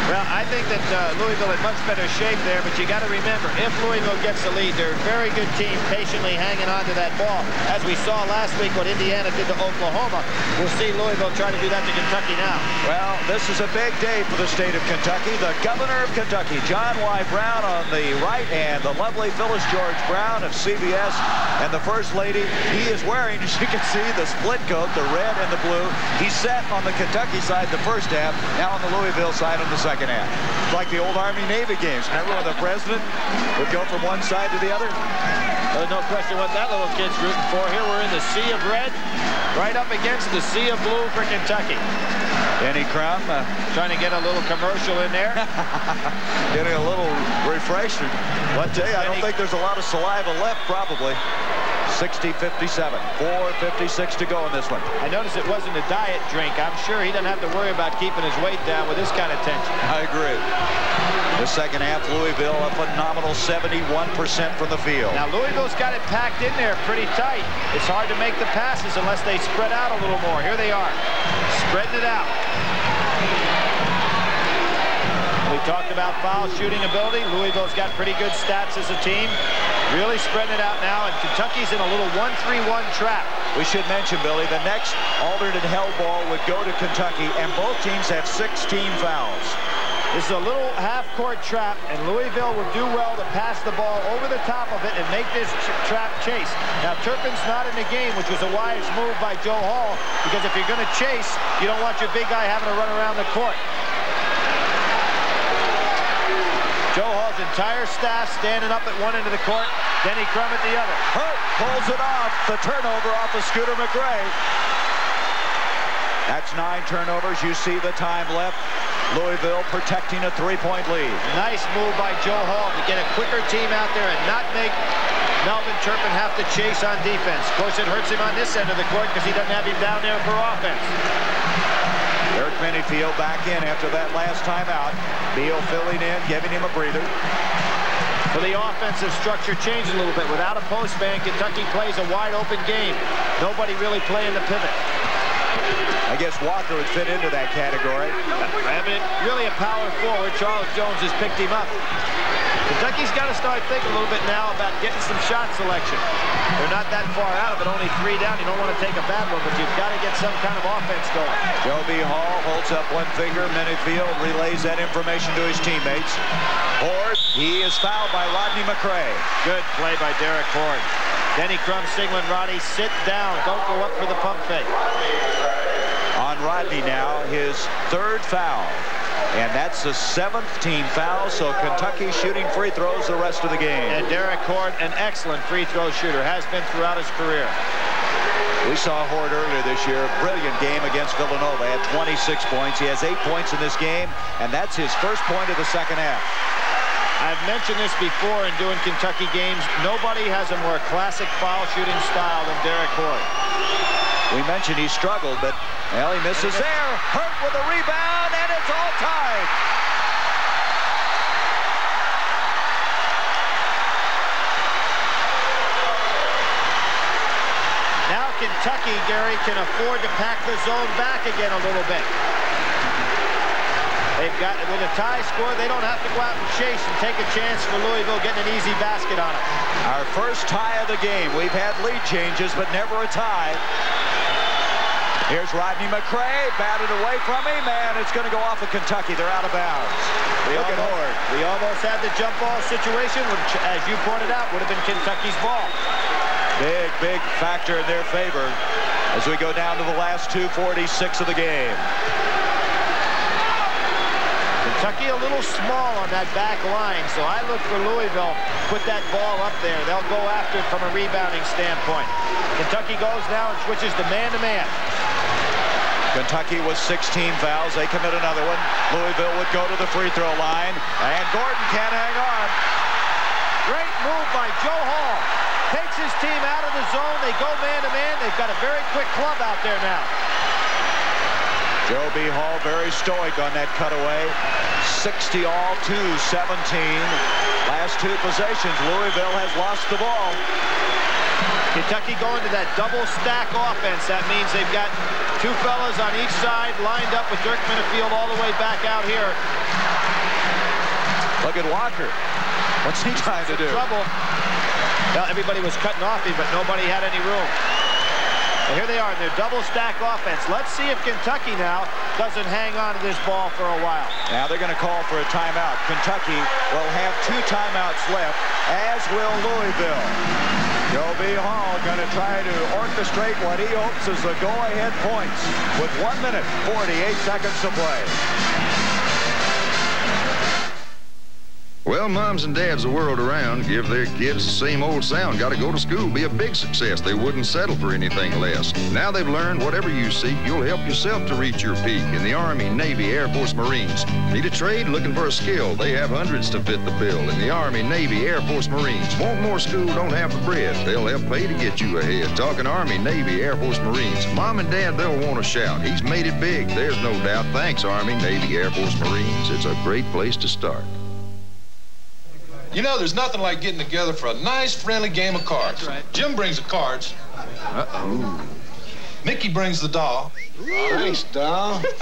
Well, I think that uh, Louisville in much better shape there, but you got to remember, if Louisville gets the lead, they're a very good team patiently hanging on to that ball. As we saw last week what Indiana did to Oklahoma, we'll see Louisville try to do that to Kentucky now. Well, this is a big day for the state of Kentucky. The governor of Kentucky, John Y. Brown on the right, and the lovely Phyllis George Brown of CBS, and the First Lady. He is wearing, as you can see, the split coat, the red and the blue. He sat on the Kentucky side the first half, now on the Louisville side on the second half. It's like the old Army-Navy games. Remember when the president would go from one side to the other? There's no question what that little kid's rooting for. Here we're in the sea of red, right up against the sea of blue for Kentucky. Denny Crum uh, trying to get a little commercial in there. getting a little refreshing. One day, I don't think there's a lot of saliva left, probably. 60-57, 4.56 to go in this one. I noticed it wasn't a diet drink. I'm sure he doesn't have to worry about keeping his weight down with this kind of tension. I agree. The second half, Louisville a phenomenal 71% from the field. Now, Louisville's got it packed in there pretty tight. It's hard to make the passes unless they spread out a little more. Here they are, spreading it out. We talked about foul shooting ability. Louisville's got pretty good stats as a team. Really spreading it out now, and Kentucky's in a little 1-3-1 trap. We should mention, Billy, the next alternate hell ball would go to Kentucky, and both teams have 16 fouls. This is a little half-court trap, and Louisville would do well to pass the ball over the top of it and make this trap chase. Now, Turpin's not in the game, which was a wise move by Joe Hall, because if you're going to chase, you don't want your big guy having to run around the court. Joe Hall's entire staff standing up at one end of the court, Denny Crum at the other. Hurt pulls it off. The turnover off of Scooter McCray. That's nine turnovers. You see the time left. Louisville protecting a three-point lead. Nice move by Joe Hall to get a quicker team out there and not make Melvin Turpin have to chase on defense. Of course, it hurts him on this end of the court because he doesn't have him down there for offense. Eric Minniefield back in after that last timeout. Beal filling in, giving him a breather. So the offensive structure changed a little bit. Without a postman, Kentucky plays a wide open game. Nobody really playing the pivot. I guess Walker would fit into that category. Really a power forward. Charles Jones has picked him up. Kentucky's got to start thinking a little bit now about getting some shot selection. They're not that far out of it, only three down. You don't want to take a bad one, but you've got to get some kind of offense going. Joe B. Hall holds up one finger. Minniefield relays that information to his teammates. Hord, he is fouled by Rodney McCray. Good play by Derrick Hord. Denny Crum signaling Rodney, sit down. Don't go up for the pump fake. On Rodney now, his third foul. And that's the seventh team foul, so Kentucky shooting free throws the rest of the game. And Derrick Hord, an excellent free throw shooter, has been throughout his career. We saw Hord earlier this year, brilliant game against Villanova. Had 26 points. He has eight points in this game, and that's his first point of the second half. I've mentioned this before in doing Kentucky games. Nobody has a more classic foul shooting style than Derrick Hord. We mentioned he struggled, but well, he misses there. Hurt with a rebound, and it's all tied. Now Kentucky, Gary, can afford to pack the zone back again a little bit. They've got, with a tie score, they don't have to go out and chase and take a chance for Louisville getting an easy basket on them. Our first tie of the game. We've had lead changes, but never a tie. Here's Rodney McCray, batted away from him, and it's going to go off of Kentucky. They're out of bounds. We Look at almost, Hord. we almost had the jump ball situation, which, as you pointed out, would have been Kentucky's ball. Big, big factor in their favor as we go down to the last 2.46 of the game. Kentucky a little small on that back line, so I look for Louisville put that ball up there. They'll go after it from a rebounding standpoint. Kentucky goes now and switches to man-to-man. Kentucky was 16 fouls. They commit another one. Louisville would go to the free throw line, and Gordon can't hang on. Great move by Joe Hall. Takes his team out of the zone. They go man-to-man. They've got a very quick club out there now. Joe B. Hall very stoic on that cutaway. 60 all to 17. Last two possessions, Louisville has lost the ball. Kentucky going to that double stack offense. That means they've got two fellas on each side lined up with Dirk Minniefield all the way back out here. Look at Walker. What's he trying to do? Trouble. Well, everybody was cutting off him, but nobody had any room. And here they are in their double stack offense. Let's see if Kentucky now doesn't hang on to this ball for a while. Now they're going to call for a timeout. Kentucky will have two timeouts left, as will Louisville. Joe B. Hall going to try to orchestrate what he hopes is the go-ahead points with 1 minute, 48 seconds to play. Well, moms and dads the world around give their kids the same old sound. Got to go to school, be a big success. They wouldn't settle for anything less. Now they've learned whatever you seek, you'll help yourself to reach your peak in the Army, Navy, Air Force, Marines. Need a trade? Looking for a skill? They have hundreds to fit the bill in the Army, Navy, Air Force, Marines. Want more school? Don't have the bread. They'll help pay to get you ahead. Talking Army, Navy, Air Force, Marines. Mom and dad, they'll want to shout. He's made it big. There's no doubt. Thanks, Army, Navy, Air Force, Marines. It's a great place to start. You know, there's nothing like getting together for a nice, friendly game of cards. That's right. Jim brings the cards. Uh-oh. Mickey brings the doll. Thanks, doll.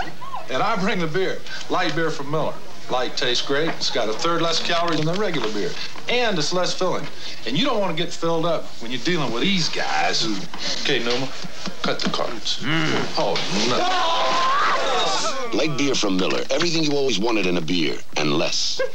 And I bring the beer. Light beer from Miller. Light tastes great. It's got a third less calories than the regular beer. And it's less filling. And you don't want to get filled up when you're dealing with these guys who... Okay, Numa, cut the cards. Mm. Oh, no. Light beer from Miller. Everything you always wanted in a beer, and less.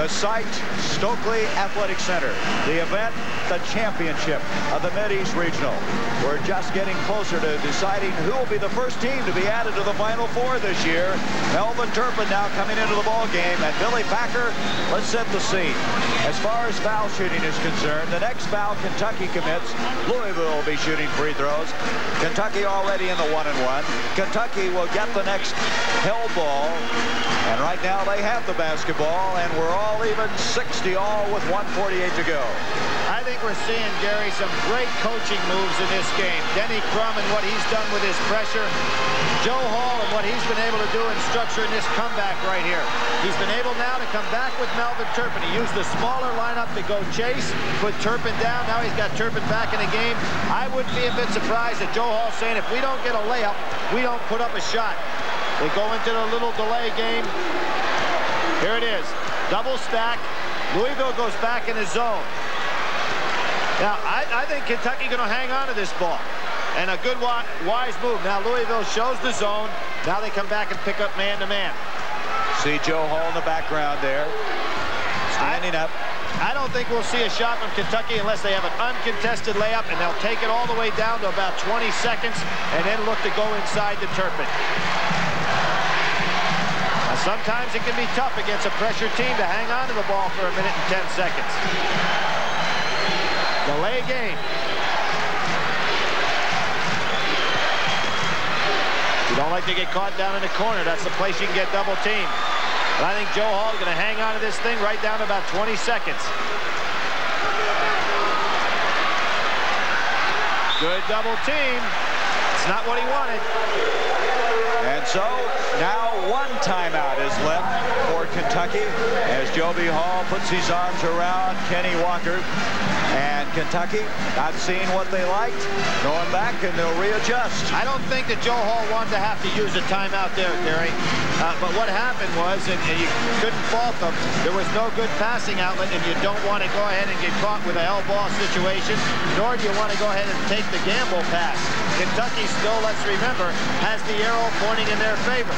The site, Stokely Athletic Center. The event, the championship of the Mid-East Regional. We're just getting closer to deciding who will be the first team to be added to the Final Four this year. Melvin Turpin now coming into the ball game, and Billy Packer, let's set the scene. As far as foul shooting is concerned, the next foul Kentucky commits, Louisville will be shooting free throws. Kentucky already in the one and one. Kentucky will get the next held ball. And right now they have the basketball, and we're all even 60 all with 148 to go. I think we're seeing, Gary, some great coaching moves in this game. Denny Crum and what he's done with his pressure. Joe Hall and what he's been able to do in structuring this comeback right here. He's been able now to come back with Melvin Turpin. He used the smaller lineup to go chase, put Turpin down. Now he's got Turpin back in the game. I wouldn't be a bit surprised at Joe Hall saying if we don't get a layup, we don't put up a shot. They go into the little delay game. Here it is. Double stack. Louisville goes back in his zone. Now, I, I think Kentucky going to hang on to this ball. And a good wise move. Now, Louisville shows the zone. Now they come back and pick up man-to-man. -man. See Joe Hall in the background there. Standing I, up. I don't think we'll see a shot from Kentucky unless they have an uncontested layup, and they'll take it all the way down to about 20 seconds and then look to go inside the Turpin. Sometimes it can be tough against a pressure team to hang on to the ball for a minute and 10 seconds. Delay game. You don't like to get caught down in the corner. That's the place you can get double teamed. But I think Joe Hall is going to hang on to this thing right down to about 20 seconds. Good double team. It's not what he wanted. And so one timeout is left for Kentucky as Joe B. Hall puts his arms around Kenny Walker. And Kentucky not seeing what they liked, going back, and they'll readjust. I don't think that Joe Hall wanted to have to use a timeout there, Gary. Uh, but what happened was, and, and, you couldn't fault them, there was no good passing outlet, and you don't want to go ahead and get caught with a held ball situation, nor do you want to go ahead and take the gamble pass. Kentucky still, let's remember, has the arrow pointing in their favor.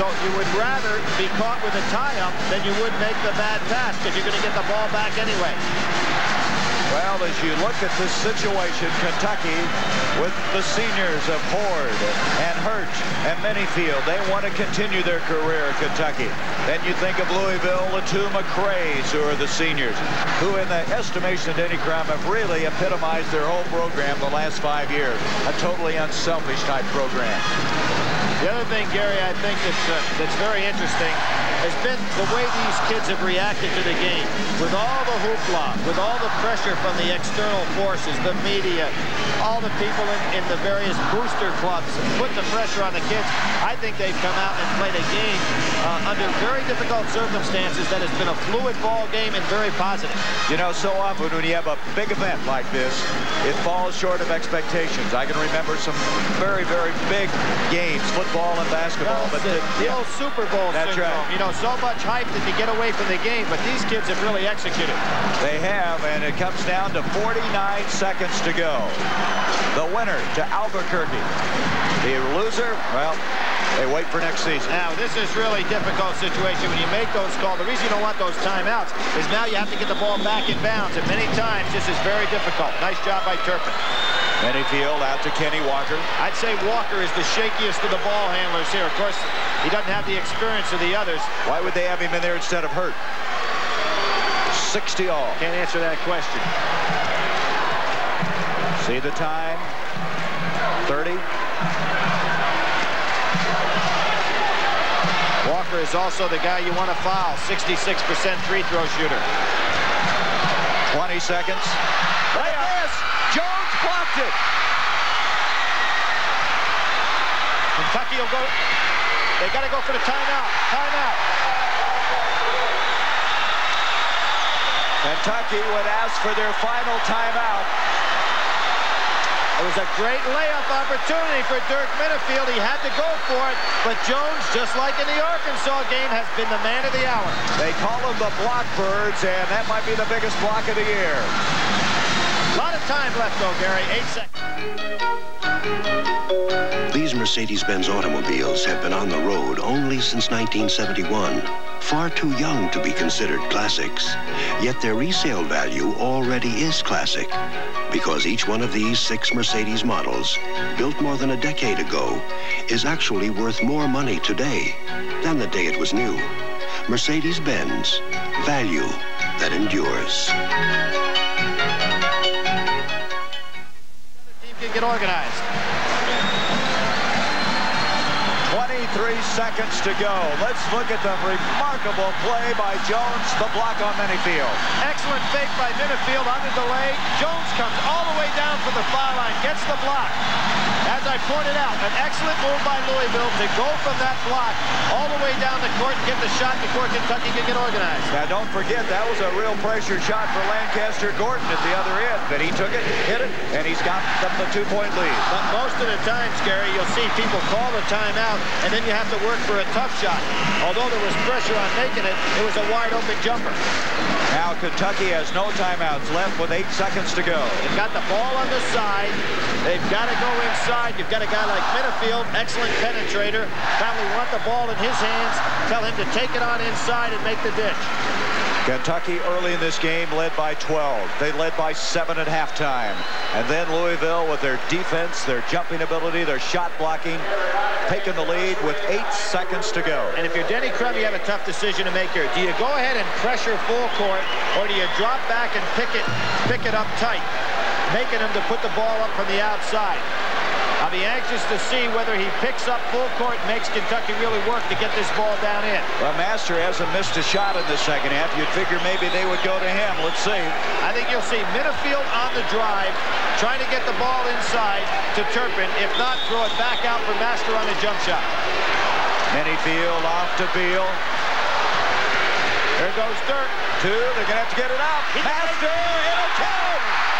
So you would rather be caught with a tie-up than you would make the bad pass, because you're going to get the ball back anyway. Well, as you look at this situation, Kentucky, with the seniors of Hord and Hurt and Minniefield, they want to continue their career at Kentucky. Then you think of Louisville, the two McCrays, who are the seniors, who in the estimation of Denny Crum have really epitomized their whole program the last five years. A totally unselfish type program. The other thing, Gary, I think that's, uh, that's very interesting has been the way these kids have reacted to the game. With all the hoopla, with all the pressure from the external forces, the media, all the people in, in the various booster clubs, put the pressure on the kids. I think they've come out and played a game uh, under very difficult circumstances that has been a fluid ball game and very positive. You know, so often when you have a big event like this, it falls short of expectations. I can remember some very, very big games, football and basketball. but the, the, old Super Bowl That's syndrome. right. You know, so much hype that you get away from the game, but these kids have really executed. They have, and it comes down to 49 seconds to go. The winner to Albuquerque. The loser, well, they wait for next season. Now, this is really difficult situation when you make those calls. The reason you don't want those timeouts is now you have to get the ball back in bounds, and many times this is very difficult. Nice job by Turpin. Minniefield out to Kenny Walker. I'd say Walker is the shakiest of the ball handlers here. Of course, he doesn't have the experience of the others. Why would they have him in there instead of Hurt? 60 all. Can't answer that question. See the time. 30. Walker is also the guy you want to foul. 66% free throw shooter. 20 seconds. At this. Jones blocked it. Kentucky will go. They got to go for the timeout. Timeout. Kentucky would ask for their final timeout. It was a great layup opportunity for Dirk Minniefield. He had to go for it, but Jones, just like in the Arkansas game, has been the man of the hour. They call him the Blockbirds, and that might be the biggest block of the year. A lot of time left, though, Gary. Eight seconds. These Mercedes-Benz automobiles have been on the road only since 1971. Far too young to be considered classics. Yet their resale value already is classic because each one of these six Mercedes models, built more than a decade ago, is actually worth more money today than the day it was new. Mercedes-Benz, value that endures. Team can get organized. Seconds to go. Let's look at the remarkable play by Jones, the block on Minniefield. Excellent fake by Minniefield on the delay. Jones comes all the way down from the foul line, gets the block. As I pointed out, an excellent move by Louisville to go from that block all the way down the court and get the shot before Kentucky can get organized. Now, don't forget, that was a real pressure shot for Lancaster Gordon at the other end, but he took it, hit it, and he's got the two-point lead. But most of the time, Gary, you'll see people call the timeout, and then you have to work for a tough shot. Although there was pressure on making it, it was a wide-open jumper. Now Kentucky has no timeouts left with eight seconds to go. They've got the ball on the side. They've got to go inside. You've got a guy like Minniefield, excellent penetrator. Probably want the ball in his hands. Tell him to take it on inside and make the dish. Kentucky early in this game led by 12. They led by seven at halftime. And then Louisville with their defense, their jumping ability, their shot blocking, taking the lead with eight seconds to go. And if you're Denny Crum, you have a tough decision to make here. Do you go ahead and pressure full court, or do you drop back and pick it, pick it up tight, making him to put the ball up from the outside? I'll be anxious to see whether he picks up full court and makes Kentucky really work to get this ball down in. Well, Master hasn't missed a shot in the second half. You'd figure maybe they would go to him. Let's see. I think you'll see Minniefield on the drive, trying to get the ball inside to Turpin. If not, throw it back out for Master on the jump shot. Minniefield off to Beal. There goes Dirk. Two, they're going to have to get it out. Master, it'll count.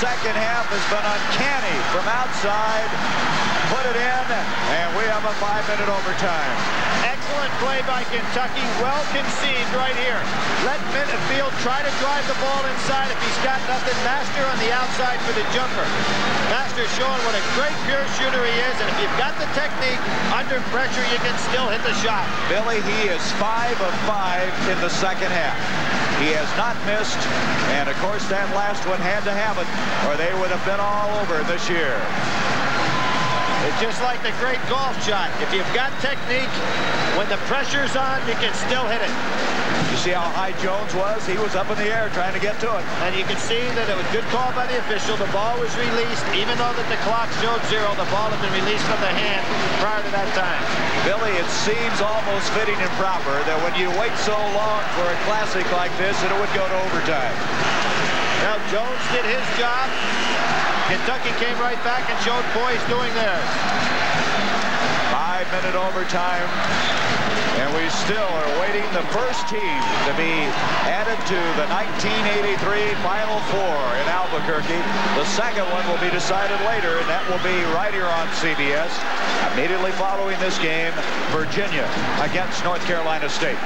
Second half has been uncanny from outside, put it in, and we have a five-minute overtime. Excellent play by Kentucky. Well conceived right here. Let Minniefield try to drive the ball inside. If he's got nothing, Master on the outside for the jumper. Master showing what a great pure shooter he is, and if you've got the technique, under pressure, you can still hit the shot. Billy, he is five of five in the second half. He has not missed, and of course that last one had to have it, or they would have been all over this year. It's just like the great golf shot. If you've got technique, when the pressure's on, you can still hit it. You see how high Jones was? He was up in the air trying to get to it. And you can see that it was a good call by the official. The ball was released, even though that the clock showed zero. The ball had been released from the hand prior to that time. Billy, it seems almost fitting and proper that when you wait so long for a classic like this, that it would go to overtime. Now Jones did his job. Kentucky came right back and showed boys doing theirs. Five-minute overtime. And we still are waiting the first team to be added to the 1983 Final Four in Albuquerque. The second one will be decided later, and that will be right here on CBS. Immediately following this game, Virginia against North Carolina State.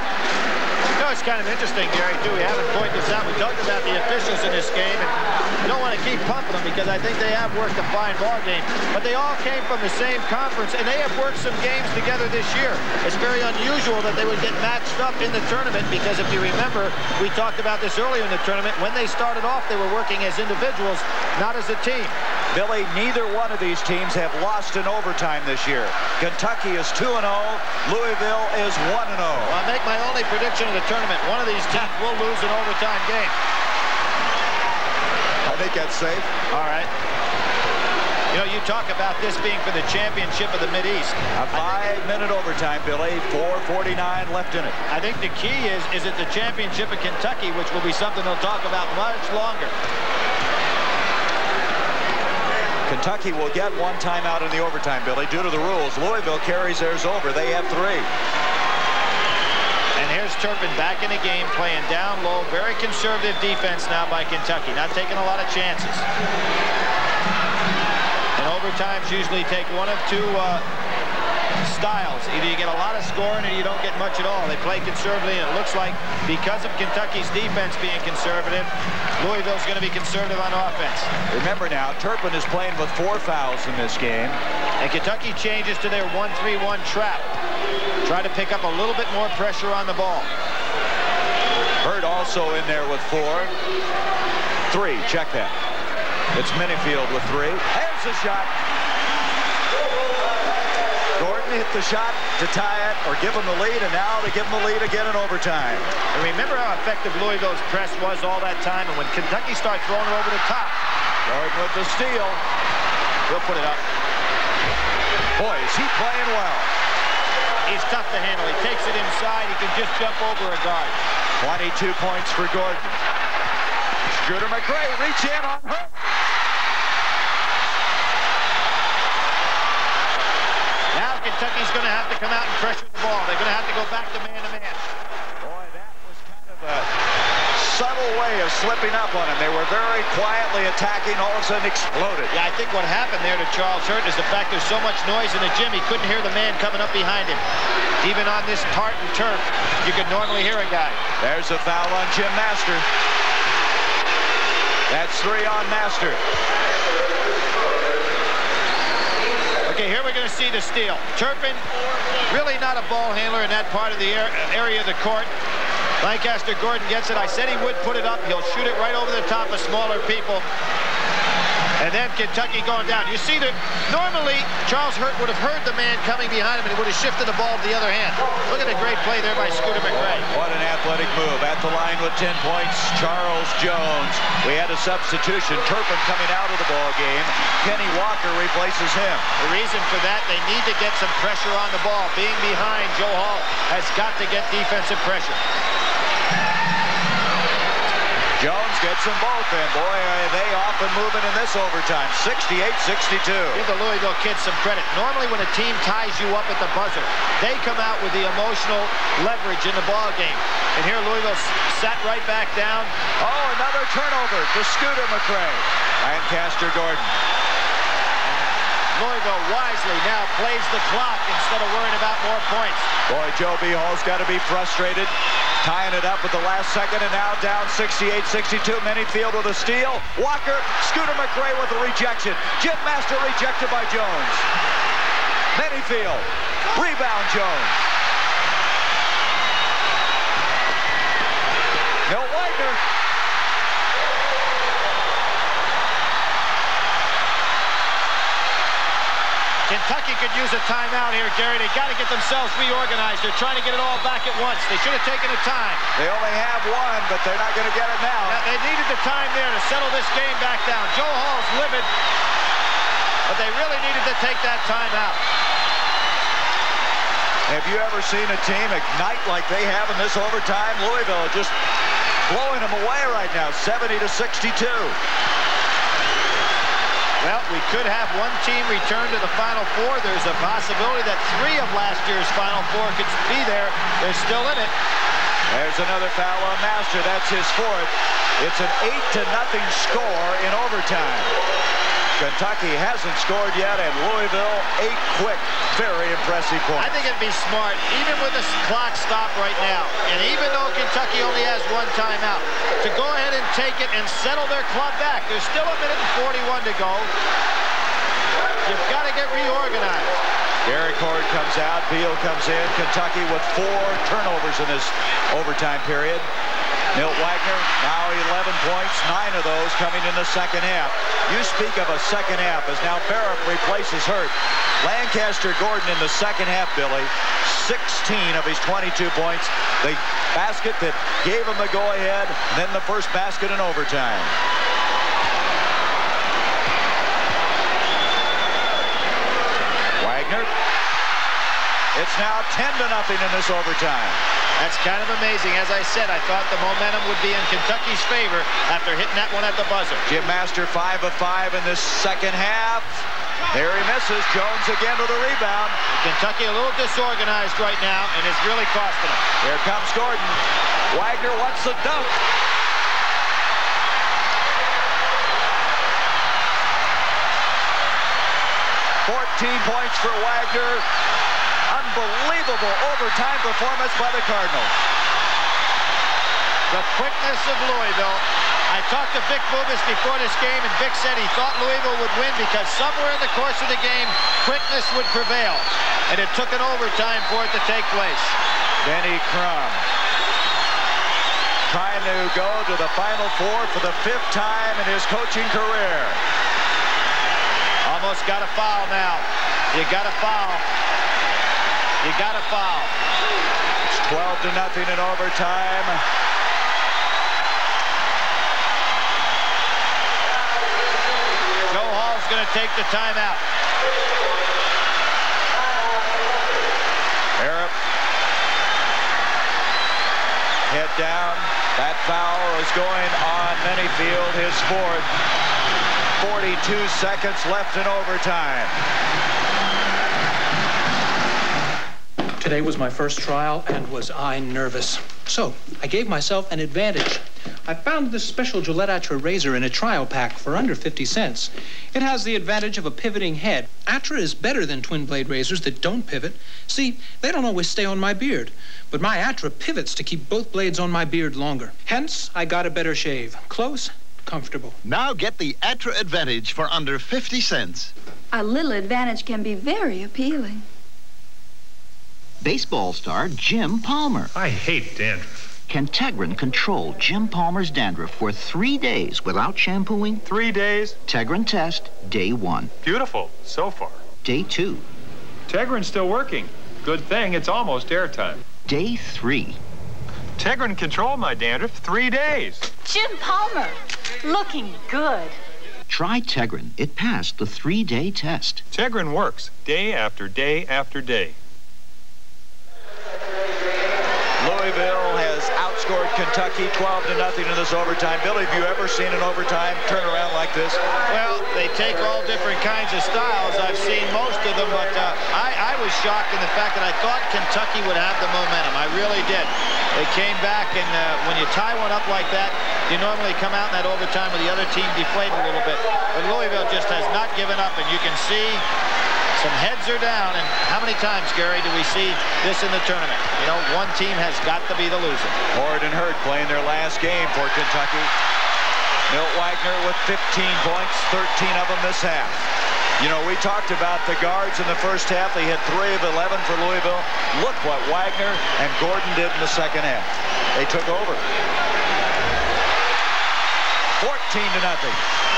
Know, it's kind of interesting, Gary, too. We haven't pointed this out. We talked about the officials in this game, and you don't want to keep pumping them because I think they have worked a fine ball game. But they all came from the same conference, and they have worked some games together this year. It's very unusual that they would get matched up in the tournament because if you remember, we talked about this earlier in the tournament. When they started off, they were working as individuals, not as a team. Billy, neither one of these teams have lost in overtime this year. Kentucky is 2-0. Louisville is 1-0. Well, I'll make my only prediction of the tournament. One of these teams will lose an overtime game. I think that's safe. All right. You know, you talk about this being for the championship of the Mideast. A five-minute overtime, Billy. 4.49 left in it. I think the key is, is it the championship of Kentucky, which will be something they'll talk about much longer. Kentucky will get one timeout in the overtime, Billy, due to the rules. Louisville carries theirs over. They have three. And here's Turpin back in the game, playing down low. Very conservative defense now by Kentucky. Not taking a lot of chances. And overtimes usually take one of two uh, styles. Either you get a lot of scoring or you don't get much at all. They play conservatively, and it looks like because of Kentucky's defense being conservative, Louisville's going to be conservative on offense. Remember now, Turpin is playing with four fouls in this game. And Kentucky changes to their 1-3-1 trap. Try to pick up a little bit more pressure on the ball. Hurd also in there with four. Three, check that. It's Minniefield with three. There's the shot. Gordon hit the shot to tie it or give them the lead, and now to give them the lead again in overtime. And remember how effective Louisville's press was all that time, and when Kentucky started throwing over the top. Gordon with the steal. He'll put it up. Boy, is he playing well. He's tough to handle. He takes it inside. He can just jump over a guard. 22 points for Gordon. Scooter McCray reach in on her. Now Kentucky's going to have to come out and pressure the ball. They're going to have to go back to man-to-man. Boy, that was kind of a subtle way of slipping up on him. They were very quietly attacking, all of a sudden exploded. Yeah, I think what happened there to Charles Hurt is the fact there's so much noise in the gym, he couldn't hear the man coming up behind him. Even on this tartan turf, you could normally hear a guy. There's a foul on Jim Master. That's three on Master. We're going to see the steal. Turpin, really not a ball handler in that part of the uh, area of the court. Lancaster Gordon gets it. I said he would put it up. He'll shoot it right over the top of smaller people. And then Kentucky going down. You see that normally Charles Hurt would have heard the man coming behind him and he would have shifted the ball to the other hand. Look at a great play there by Scooter McCray. What an athletic move. At the line with 10 points, Charles Jones. We had a substitution. Turpin coming out of the ball game. Kenny Walker replaces him. The reason for that, they need to get some pressure on the ball. Being behind, Joe Hall has got to get defensive pressure. Gets them both, and boy, are uh, they often moving in this overtime. 68-62. Give the Louisville kids some credit. Normally when a team ties you up at the buzzer, they come out with the emotional leverage in the ball game. And here Louisville sat right back down. Oh, another turnover to Scooter McCray. Lancaster Gordon. Louisville wisely now plays the clock instead of worrying about more points. Boy, Joe B. Hall's got to be frustrated. Tying it up at the last second and now down 68-62. Minniefield with a steal. Walker, Scooter McCray with a rejection. Jim Master rejected by Jones. Minniefield. Rebound Jones. Milt Wagner. Kentucky could use a timeout here, Gary. They got to get themselves reorganized. They're trying to get it all back at once. They should have taken the time. They only have one, but they're not going to get it now. now. They needed the time there to settle this game back down. Joe Hall's livid, but they really needed to take that timeout. Have you ever seen a team ignite like they have in this overtime? Louisville just blowing them away right now, 70 to 62. Well, we could have one team return to the Final Four. There's a possibility that three of last year's Final Four could be there. They're still in it. There's another foul on Master. That's his fourth. It's an 8 to nothing score in overtime. Kentucky hasn't scored yet, and Louisville, eight quick, very impressive points. I think it'd be smart, even with the clock stopped right now, and even though Kentucky only has one timeout, to go ahead and take it and settle their club back. There's still a minute and 41 to go. You've got to get reorganized. Gary Cord comes out, Beal comes in. Kentucky with four turnovers in this overtime period. Milt Wagner, now 11 points, nine of those coming in the second half. You speak of a second half as now Barrett replaces Hurt. Lancaster Gordon in the second half, Billy, 16 of his 22 points. The basket that gave him the go-ahead, then the first basket in overtime. Wagner. It's now 10 to nothing in this overtime. That's kind of amazing. As I said, I thought the momentum would be in Kentucky's favor after hitting that one at the buzzer. Jim Master 5 of 5 in this second half. There he misses. Jones again with a rebound. Kentucky a little disorganized right now, and it's really costing them. Here comes Gordon. Wagner wants the dunk. Fourteen points for Wagner. Unbelievable overtime performance by the Cardinals. The quickness of Louisville. I talked to Vic Bubas before this game, and Vic said he thought Louisville would win because somewhere in the course of the game, quickness would prevail. And it took an overtime for it to take place. Denny Crum trying to go to the Final Four for the fifth time in his coaching career. Almost got a foul now. You got a foul. You got a foul. It's 12 to nothing in overtime. Joe Hall's going to take the timeout. Arab. Head down. That foul is going on Minniefield, his fourth. 42 seconds left in overtime. Today was my first trial, and was I nervous. So, I gave myself an advantage. I found this special Gillette Atra razor in a trial pack for under 50 cents. It has the advantage of a pivoting head. Atra is better than twin blade razors that don't pivot. See, they don't always stay on my beard, but my Atra pivots to keep both blades on my beard longer. Hence, I got a better shave. Close, comfortable. Now get the Atra Advantage for under 50 cents. A little advantage can be very appealing. Baseball star Jim Palmer. I hate dandruff. Can Tegrin control Jim Palmer's dandruff for three days without shampooing? Three days? Tegrin test, day one. Beautiful, so far. Day two. Tegrin's still working. Good thing it's almost airtime. Day three. Tegrin controlled my dandruff three days. Jim Palmer, looking good. Try Tegrin. It passed the three-day test. Tegrin works day after day after day. Louisville has outscored Kentucky 12 to nothing in this overtime. Billy, have you ever seen an overtime turnaround like this? Well, they take all different kinds of styles. I've seen most of them, but uh, I, I was shocked in the fact that I thought Kentucky would have the momentum. I really did. They came back, and uh, when you tie one up like that, you normally come out in that overtime with the other team deflated a little bit. But Louisville just has not given up, and you can see some heads are down, and how many times, Gary, do we see this in the tournament? You know, one team has got to be the loser. Hord and Hurt playing their last game for Kentucky. Milt Wagner with 15 points, 13 of them this half. You know, we talked about the guards in the first half. They hit 3 of 11 for Louisville. Look what Wagner and Gordon did in the second half. They took over. 14 to nothing.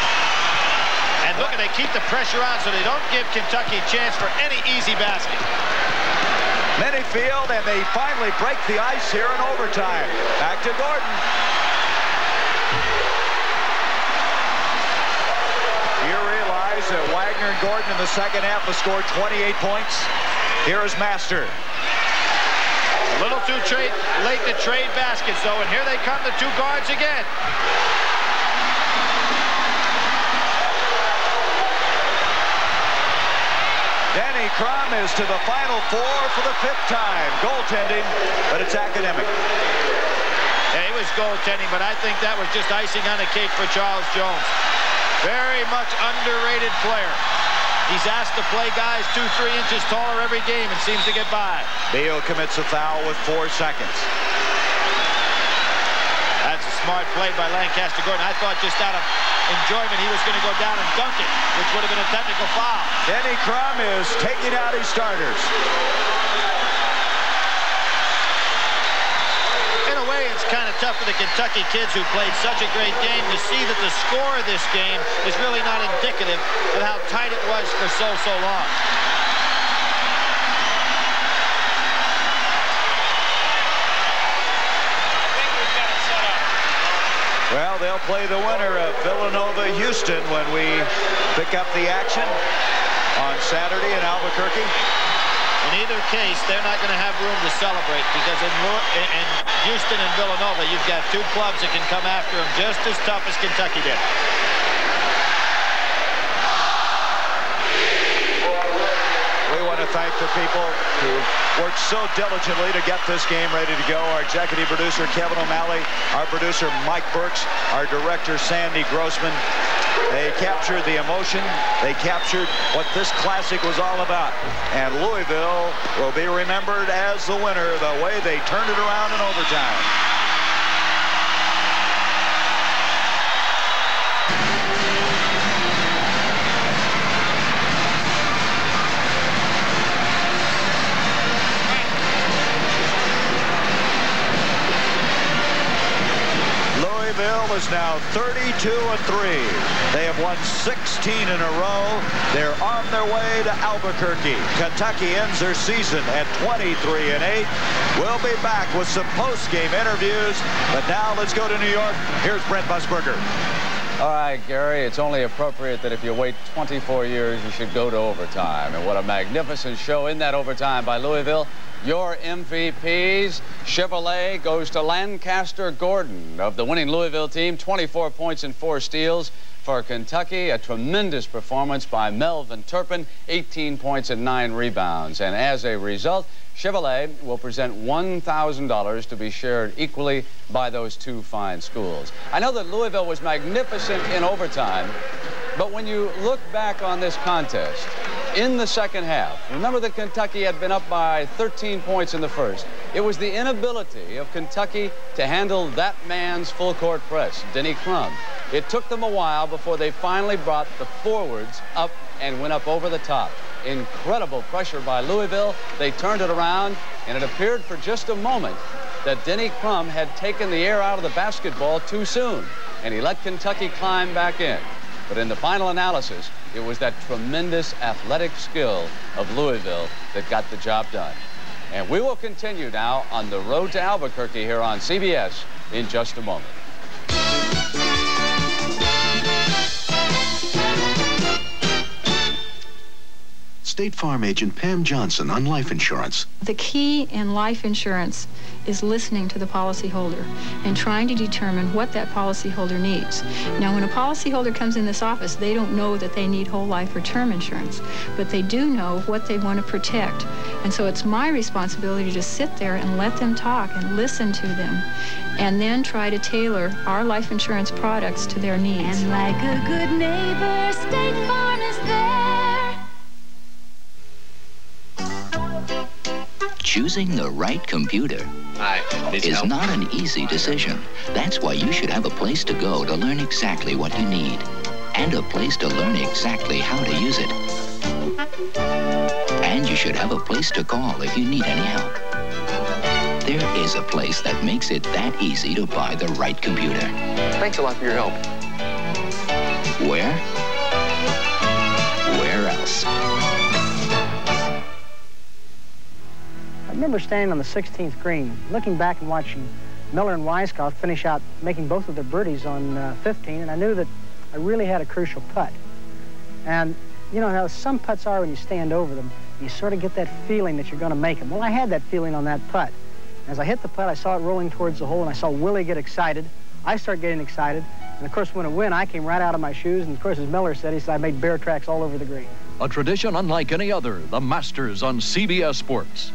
And look, they keep the pressure on so they don't give Kentucky a chance for any easy basket. Minniefield, and they finally break the ice here in overtime. Back to Gordon. You realize that Wagner and Gordon in the second half have scored 28 points. Here is Master. A little too trade, late to trade baskets, though, and here they come, the two guards again. Crum is to the Final Four for the fifth time. Goaltending, but it's academic. Yeah, he was goaltending, but I think that was just icing on the cake for Charles Jones. Very much underrated player. He's asked to play guys two, three inches taller every game and seems to get by. Beal commits a foul with four seconds. Smart play by Lancaster Gordon. I thought just out of enjoyment he was going to go down and dunk it, which would have been a technical foul. Denny Crum is taking out his starters. In a way, it's kind of tough for the Kentucky kids who played such a great game to see that the score of this game is really not indicative of how tight it was for so, so long. Well, they'll play the winner of Villanova-Houston when we pick up the action on Saturday in Albuquerque. In either case, they're not going to have room to celebrate because in, in Houston and Villanova, you've got two clubs that can come after them just as tough as Kentucky did. The people who worked so diligently to get this game ready to go. Our executive producer, Kevin O'Malley, our producer, Mike Burks, our director, Sandy Grossman. They captured the emotion. They captured what this classic was all about. And Louisville will be remembered as the winner the way they turned it around in overtime. Is now 32 and 3. They have won 16 in a row. They're on their way to Albuquerque. Kentucky ends their season at 23 and 8. We'll be back with some post-game interviews. But now let's go to New York. Here's Brent Musburger. All right, Gary, it's only appropriate that if you wait 24 years, you should go to overtime. And what a magnificent show in that overtime by Louisville. Your MVPs, Chevrolet goes to Lancaster Gordon of the winning Louisville team, 24 points and four steals. For Kentucky, a tremendous performance by Melvin Turpin, 18 points and nine rebounds. And as a result, Chevrolet will present $1,000 to be shared equally by those two fine schools. I know that Louisville was magnificent in overtime, but when you look back on this contest, in the second half. Remember that Kentucky had been up by 13 points in the first. It was the inability of Kentucky to handle that man's full court press, Denny Crum. It took them a while before they finally brought the forwards up and went up over the top. Incredible pressure by Louisville. They turned it around, and it appeared for just a moment that Denny Crum had taken the air out of the basketball too soon, and he let Kentucky climb back in. But in the final analysis, it was that tremendous athletic skill of Louisville that got the job done. And we will continue now on the road to Albuquerque here on CBS in just a moment. State Farm agent Pam Johnson on life insurance. The key in life insurance is listening to the policyholder and trying to determine what that policyholder needs. Now, when a policyholder comes in this office, they don't know that they need whole life or term insurance, but they do know what they want to protect. And so it's my responsibility to sit there and let them talk and listen to them and then try to tailor our life insurance products to their needs. And like a good neighbor, State Farm is there. Choosing the right computer Hi, is help? not an easy decision. That's why you should have a place to go to learn exactly what you need and a place to learn exactly how to use it. And you should have a place to call if you need any help. There is a place that makes it that easy to buy the right computer. Thanks a lot for your help. Where? Where remember standing on the 16th green, looking back and watching Miller and Weiskopf finish out making both of their birdies on uh, 15, and I knew that I really had a crucial putt. And, you know how some putts are when you stand over them, you sort of get that feeling that you're going to make them. Well, I had that feeling on that putt. As I hit the putt, I saw it rolling towards the hole, and I saw Willie get excited. I start getting excited. And, of course, when it went, I came right out of my shoes. And, of course, as Miller said, he said, I made bear tracks all over the green. A tradition unlike any other, the Masters on CBS Sports.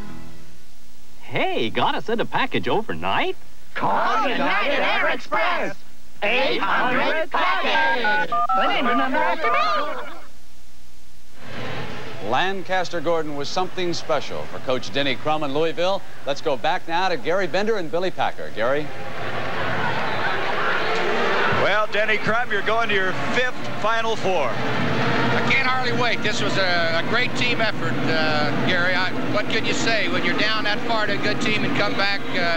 Hey, gotta send a package overnight? Call oh, United Air Express. 800 package. Put in the number after me. Lancaster Gordon was something special for Coach Denny Crum in Louisville. Let's go back now to Gary Bender and Billy Packer. Gary? Well, Denny Crum, you're going to your fifth Final Four. I can't hardly wait. This was a, a great team effort, uh, Gary. I, what can you say? When you're down that far to a good team and come back, uh,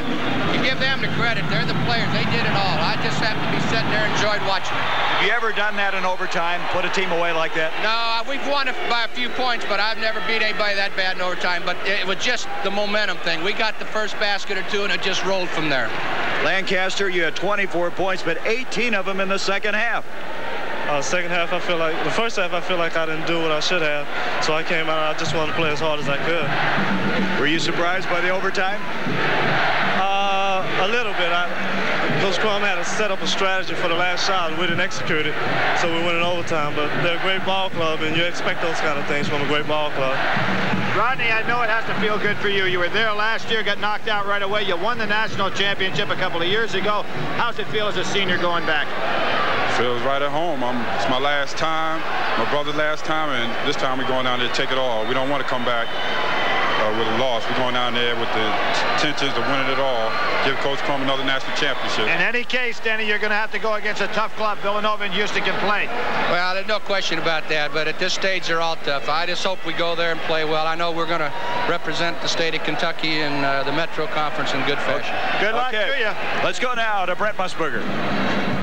you give them the credit. They're the players. They did it all. I just happened to be sitting there and enjoyed watching it. Have you ever done that in overtime, put a team away like that? No, uh, we've won it by a few points, but I've never beat anybody that bad in overtime. But it was just the momentum thing. We got the first basket or two, and it just rolled from there. Lancaster, you had 24 points, but 18 of them in the second half. Uh, second half, I feel like the first half, I feel like I didn't do what I should have. So I came out. I just wanted to play as hard as I could. Were you surprised by the overtime? Uh, a little bit. I, Coach Crum had to set up a strategy for the last shot. We didn't execute it, so we went in overtime. But they're a great ball club, and you expect those kind of things from a great ball club. Rodney, I know it has to feel good for you. You were there last year, got knocked out right away. You won the national championship a couple of years ago. How's it feel as a senior going back? Feels right at home. I'm, it's my last time, my brother's last time, and this time we're going down there to take it all. We don't want to come back uh, with a loss. We're going down there with the intentions of winning it all. Give Coach Crum another national championship. In any case, Danny, you're going to have to go against a tough club. Villanova and Houston can play. Well, there's no question about that, but at this stage, they're all tough. I just hope we go there and play well. I know we're going to represent the state of Kentucky in uh, the Metro Conference in good fashion. Good luck Okay. to you. Let's go now to Brent Musburger.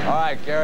All right, Gary.